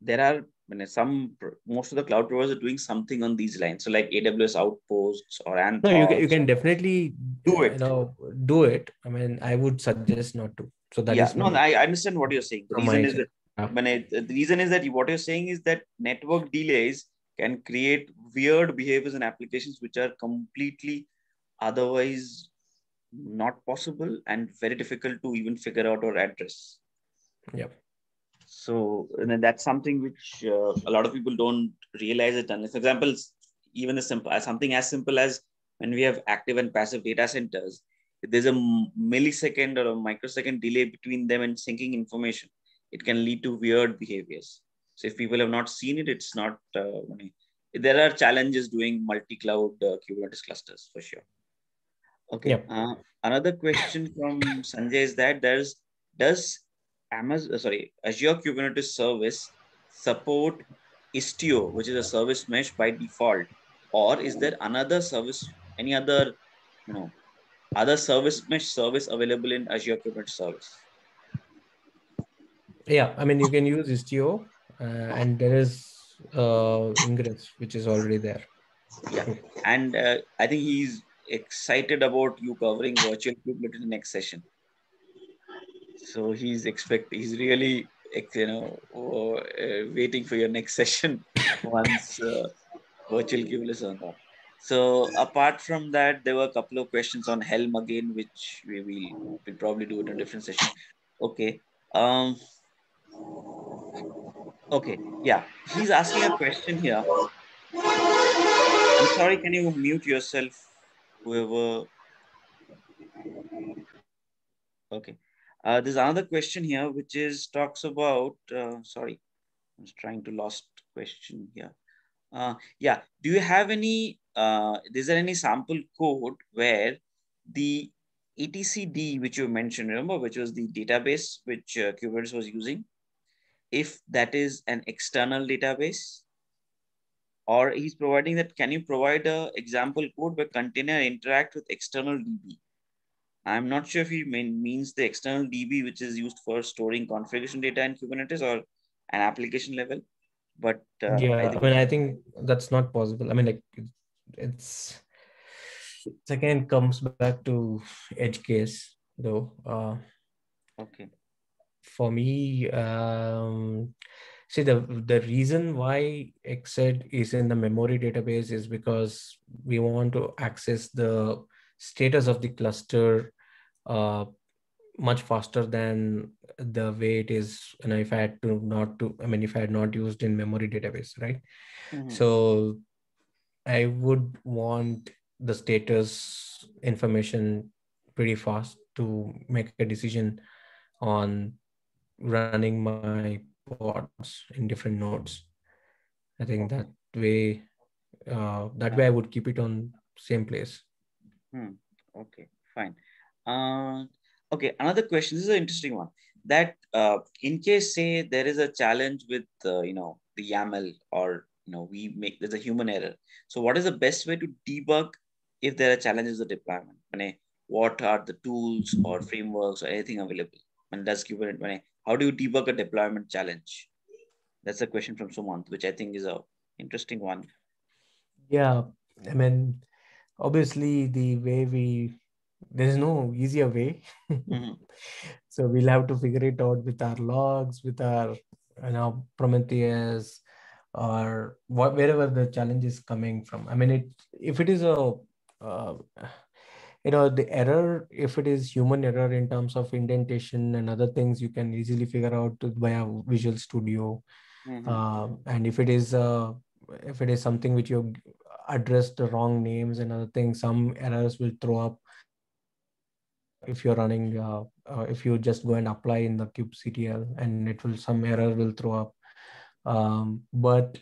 there are some most of the cloud providers are doing something on these lines. So like AWS Outposts or Anthos. No, you can, you can definitely do it. You know, do it. I mean, I would suggest not to. So that yeah, is no, I understand what you're saying. The reason is that I, the reason is that what you're saying is that network delays can create weird behaviors and applications which are completely otherwise not possible and very difficult to even figure out or address. Yep. So that's something which uh, a lot of people don't realize it. And for example, even the simple something as simple as when we have active and passive data centers, there's a millisecond or a microsecond delay between them and syncing information. It can lead to weird behaviors. So if people have not seen it, it's not. Uh, there are challenges doing multi-cloud uh, Kubernetes clusters for sure. Okay. Yep. Uh, another question from Sanjay is that there's does Amazon, uh, sorry, Azure Kubernetes Service support Istio, which is a service mesh by default, or is there another service, any other, you know, other service mesh service available in Azure Kubernetes Service? Yeah, I mean you can use Istio, uh, and there is uh, Ingress, which is already there. Yeah, and uh, I think he's excited about you covering virtual kubernetes in the next session so he's expect he's really you know oh, uh, waiting for your next session once uh, virtual Kubernetes on that. So apart from that, there were a couple of questions on Helm again, which we will we'll probably do it in a different session. Okay. Um. Okay. Yeah, he's asking a question here. I'm sorry. Can you mute yourself, whoever? Okay. Uh, there's another question here, which is talks about, uh, sorry, I was trying to lost question here. Uh, yeah, do you have any, uh, is there any sample code where the etcd, which you mentioned, remember, which was the database which uh, Kubernetes was using, if that is an external database, or he's providing that, can you provide a example code where container interact with external DB? I'm not sure if he mean, means the external DB, which is used for storing configuration data in Kubernetes or an application level. But uh, yeah, I, I, mean, I think that's not possible. I mean, like it's second comes back to edge case though. Uh, okay. For me, um, see the the reason why etcd is in the memory database is because we want to access the status of the cluster uh, much faster than the way it is you know if i had to not to i mean if i had not used in memory database right mm-hmm. so i would want the status information pretty fast to make a decision on running my pods in different nodes. I think that way uh, that way i would keep it on same place. Hmm. okay fine. Uh, okay another question. This is an interesting one. That uh, in case say there is a challenge with uh, you know the yaml or you know we make there's a human error. So what is the best way to debug if there are challenges with deployment? What are the tools or frameworks or anything available? And does kubernetes how do you debug a deployment challenge? That's a question from sumant which i think is a interesting one. Yeah i mean obviously the way we there's no easier way. Mm-hmm. so we'll have to figure it out with our logs with our you know prometheus or what, wherever the challenge is coming from. I mean it if it is a uh, you know the error if it is human error in terms of indentation and other things you can easily figure out via visual studio. Mm-hmm. uh, and if it is uh, if it is something which you addressed the wrong names and other things some errors will throw up. If you're running uh, uh, if you just go and apply in the kubectl and it will some error will throw up. Um, but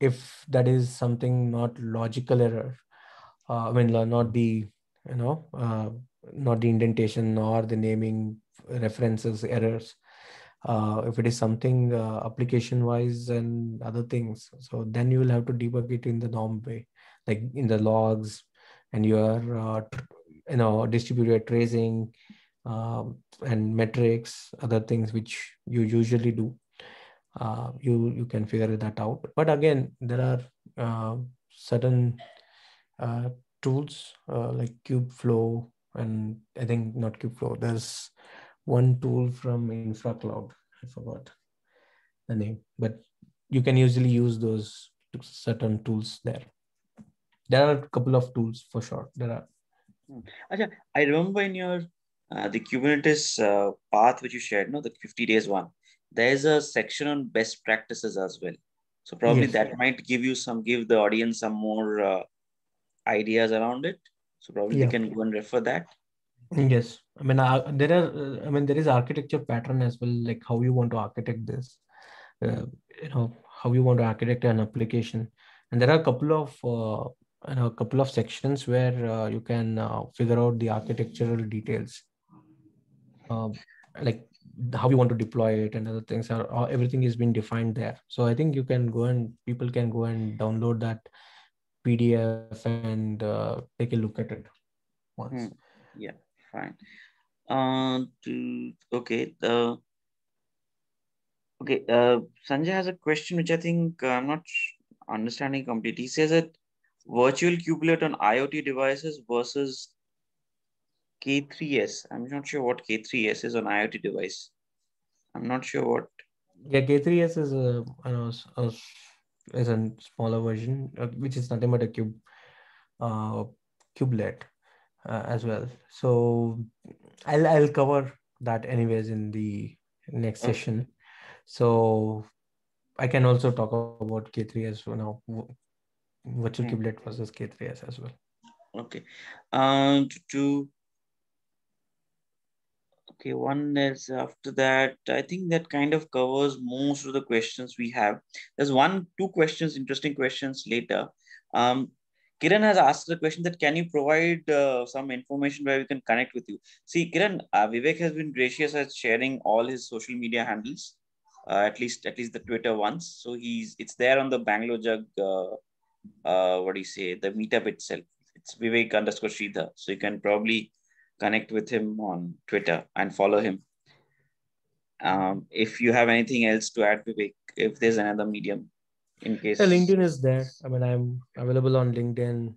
if that is something not logical error uh, i mean not the you know uh, not the indentation or the naming references errors. Uh, if it is something uh, application wise and other things so then you will have to debug it in the norm way like in the logs and your uh, you know distributed tracing um, and metrics other things which you usually do. Uh, you you can figure that out. But again there are uh, certain uh, tools uh, like kubeflow and i think not kubeflow there's one tool from infracloud. I forgot the name but you can usually use those certain tools there. There are a couple of tools for sure. There are. Hmm. Achha, I remember in your uh, the Kubernetes uh, path which you shared, no, the 50 days one, there's a section on best practices as well. So probably yes, that might give you some, give the audience some more uh, ideas around it. So probably yeah. they can go and refer that. Yes, I mean uh, there are, uh, I mean there is architecture pattern as well, like how you want to architect this, uh, you know, how you want to architect an application, and there are a couple of and a couple of sections where uh, you can uh, figure out the architectural details um, like how you want to deploy it and other things are uh, everything is being defined there so i think you can go and people can go and download that pdf and uh, take a look at it once hmm. yeah fine uh, to, okay the okay uh, sanjay has a question which i think uh, i'm not understanding completely he says that virtual kubelet on IoT devices versus K3S. I'm not sure what K3S is on IoT device. I'm not sure what. Yeah, K3S is a, know, a is a smaller version, uh, which is nothing but a cube, uh, kubelet uh, as well. So I'll I'll cover that anyways in the next okay. session. So I can also talk about K3S you know virtual hmm. kubelet versus K3S as well. Okay. Um, to okay, one is after that. I think that kind of covers most of the questions we have. There's one, two questions, interesting questions later. Um, Kiran has asked the question that can you provide uh, some information where we can connect with you? See, Kiran, uh, Vivek has been gracious at sharing all his social media handles, uh, at least at least the Twitter ones. So he's it's there on the Bangalore JUG uh, uh, what do you say, the meetup itself. It's Vivek underscore Sridhar. So you can probably connect with him on Twitter and follow him. Um, if you have anything else to add, Vivek, if there's another medium in case. Yeah, LinkedIn is there. I mean, I'm available on LinkedIn.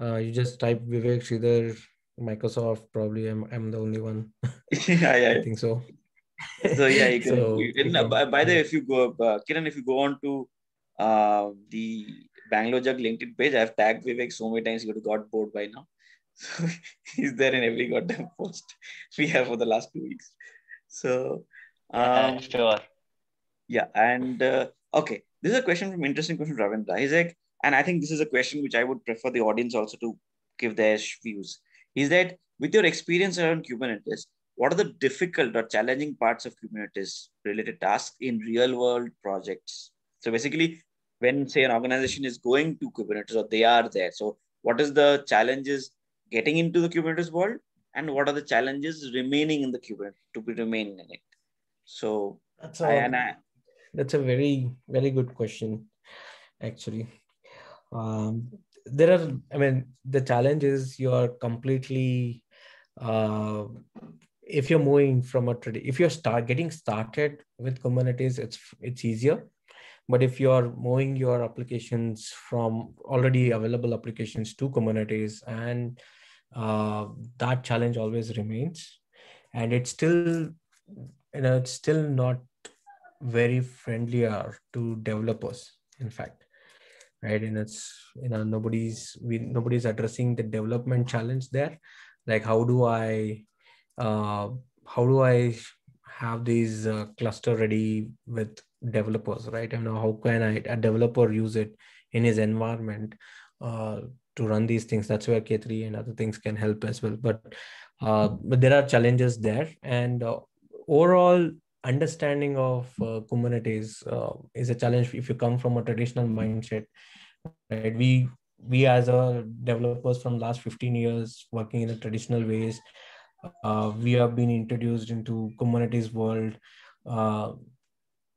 Uh, you just type Vivek Sridhar Microsoft. Probably I'm, I'm the only one. yeah, yeah. I think so. So yeah, you can. so, you can, by, by, the way, if you go, uh, Kiran, if you go on to uh, the Bangalore JUG LinkedIn page, I've tagged Vivek so many times he would have got bored by now. So he's there in every goddamn post we have for the last two weeks. So um, sure. Yeah, and uh, okay, this is a question from interesting question from Ravindra. He's like, and I think this is a question which I would prefer the audience also to give their views. Is that with your experience around Kubernetes, what are the difficult or challenging parts of Kubernetes related tasks in real world projects? So basically, when say an organization is going to Kubernetes or they are there, so what is the challenges getting into the Kubernetes world, and what are the challenges remaining in the Kubernetes to be remaining in it? So that's a, and I, that's a very very good question, actually. Um, there are, I mean, the challenge is you're completely uh, if you're moving from a trade if you're start getting started with Kubernetes, it's it's easier. But if you're moving your applications from already available applications to Kubernetes, and uh, that challenge always remains, and it's still you know it's still not very friendlier to developers. In fact, right, and it's you know nobody's we nobody's addressing the development challenge there. Like how do I uh, how do I have these uh, cluster ready with developers, right? I know how can I a developer use it in his environment uh, to run these things. That's where K3 and other things can help as well. But uh, but there are challenges there, and uh, overall understanding of uh, Kubernetes uh, is a challenge if you come from a traditional mindset. Right? We we as a developers from last 15 years working in a traditional ways uh, we have been introduced into Kubernetes world.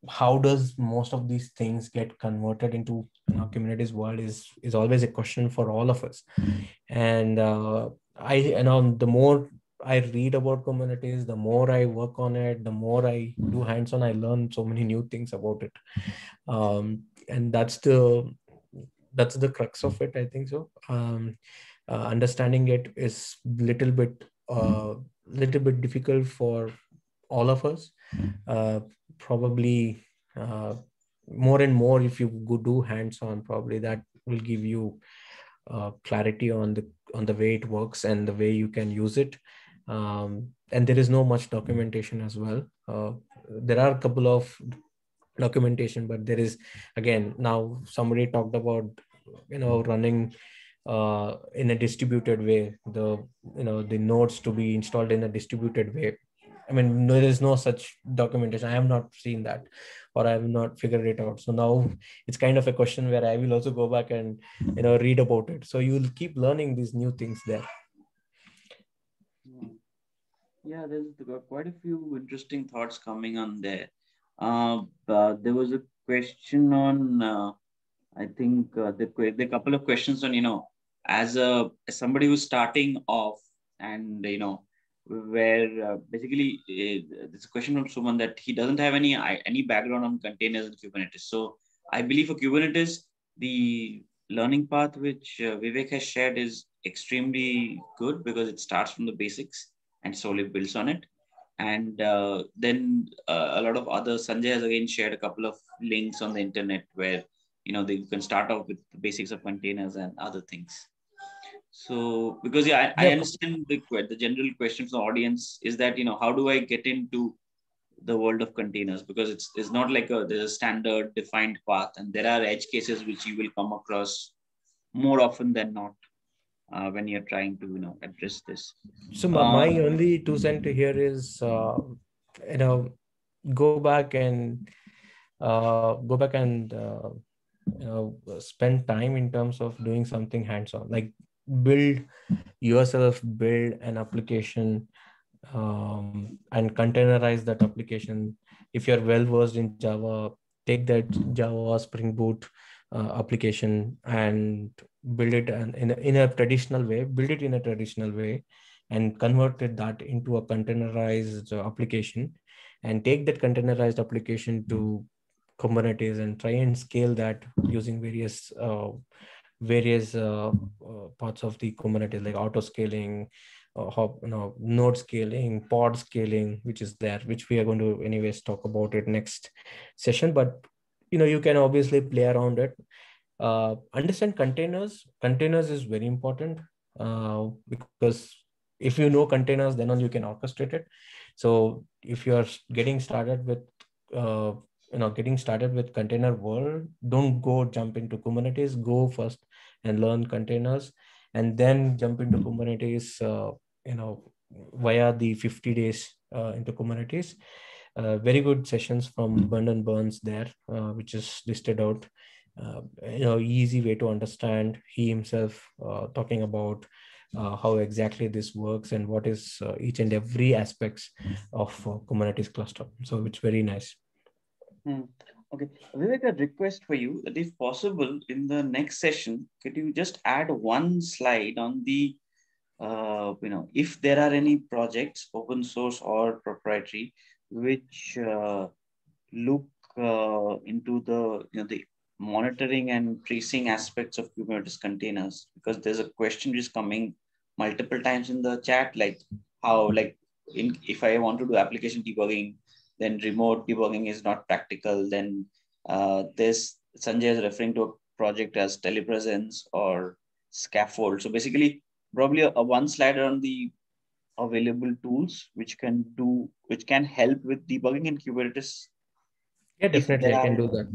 How does most of these things get converted into know, Kubernetes world is is always a question for all of us. And uh, I you know the more I read about Kubernetes the more I work on it, the more I do hands-on, I learn so many new things about it. Um, and that's the that's the crux of it, I think so. Um, uh, understanding it is little bit a uh, little bit difficult for all of us. Uh, probably uh, more and more if you go do hands-on, probably that will give you uh, clarity on the on the way it works and the way you can use it. Um, and there is no much documentation as well. Uh, there are a couple of documentation, but there is again now somebody talked about you know running uh, in a distributed way the you know the nodes to be installed in a distributed way i mean there is no such documentation. I have not seen that or i have not figured it out. So now it's kind of a question where i will also go back and you know read about it. So you'll keep learning these new things there. Yeah there's quite a few interesting thoughts coming on there. Uh, uh there was a question on uh, I think uh, the, the couple of questions on you know as a as somebody who's starting off and you know where uh, basically uh, there's a question from someone that he doesn't have any any background on containers and kubernetes. So i believe for kubernetes the learning path which uh, vivek has shared is extremely good because it starts from the basics and slowly builds on it. And uh, then uh, a lot of other sanjay has again shared a couple of links on the internet where you know they, you can start off with the basics of containers and other things so because yeah, I, I understand the the general question from the audience is that you know how do I get into the world of containers? Because it's it's not like a there's a standard defined path and there are edge cases which you will come across more often than not uh, when you're trying to you know address this. So my, my um, only two cent here is uh, you know go back and uh, go back and uh, you know spend time in terms of doing something hands on like build yourself build an application um, and containerize that application. If you're well versed in java take that java spring boot uh, application and build it in a, in a traditional way build it in a traditional way and converted that into a containerized application and take that containerized application to kubernetes and try and scale that using various uh, various uh, uh, parts of the Kubernetes like auto scaling, uh, how, you know, node scaling, pod scaling, which is there, which we are going to anyways talk about it next session. But you know, you can obviously play around it. Uh, understand containers. Containers is very important uh, because if you know containers, then you can orchestrate it. So if you are getting started with uh, you know getting started with container world don't go jump into kubernetes go first and learn containers and then jump into kubernetes uh, you know via the 50 days uh, into kubernetes uh, very good sessions from Brendan Burns there uh, which is listed out uh, you know easy way to understand he himself uh, talking about uh, how exactly this works and what is uh, each and every aspects of uh, Kubernetes cluster. So it's very nice. Hmm. Okay, Vivek, a request for you that if possible, in the next session, could you just add one slide on the, uh, you know, if there are any projects, open source or proprietary, which uh, look uh, into the, you know, the monitoring and tracing aspects of Kubernetes containers, because there's a question is coming multiple times in the chat, like how, like, in, if I want to do application debugging, then remote debugging is not practical. Then uh, this Sanjay is referring to a project as telepresence or Skaffold. So basically, probably a, a one slide on the available tools which can do which can help with debugging in Kubernetes. Yeah, definitely, I can do that.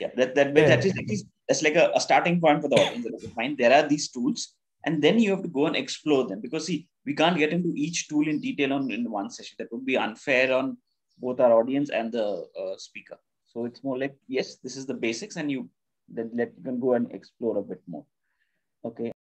Yeah, that that, yeah. that is that's like a, a starting point for the audience. to find there are these tools, and then you have to go and explore them because see, we can't get into each tool in detail on in one session. That would be unfair on both our audience and the uh, speaker. So it's more like, yes, this is the basics and you then let you can go and explore a bit more. Okay.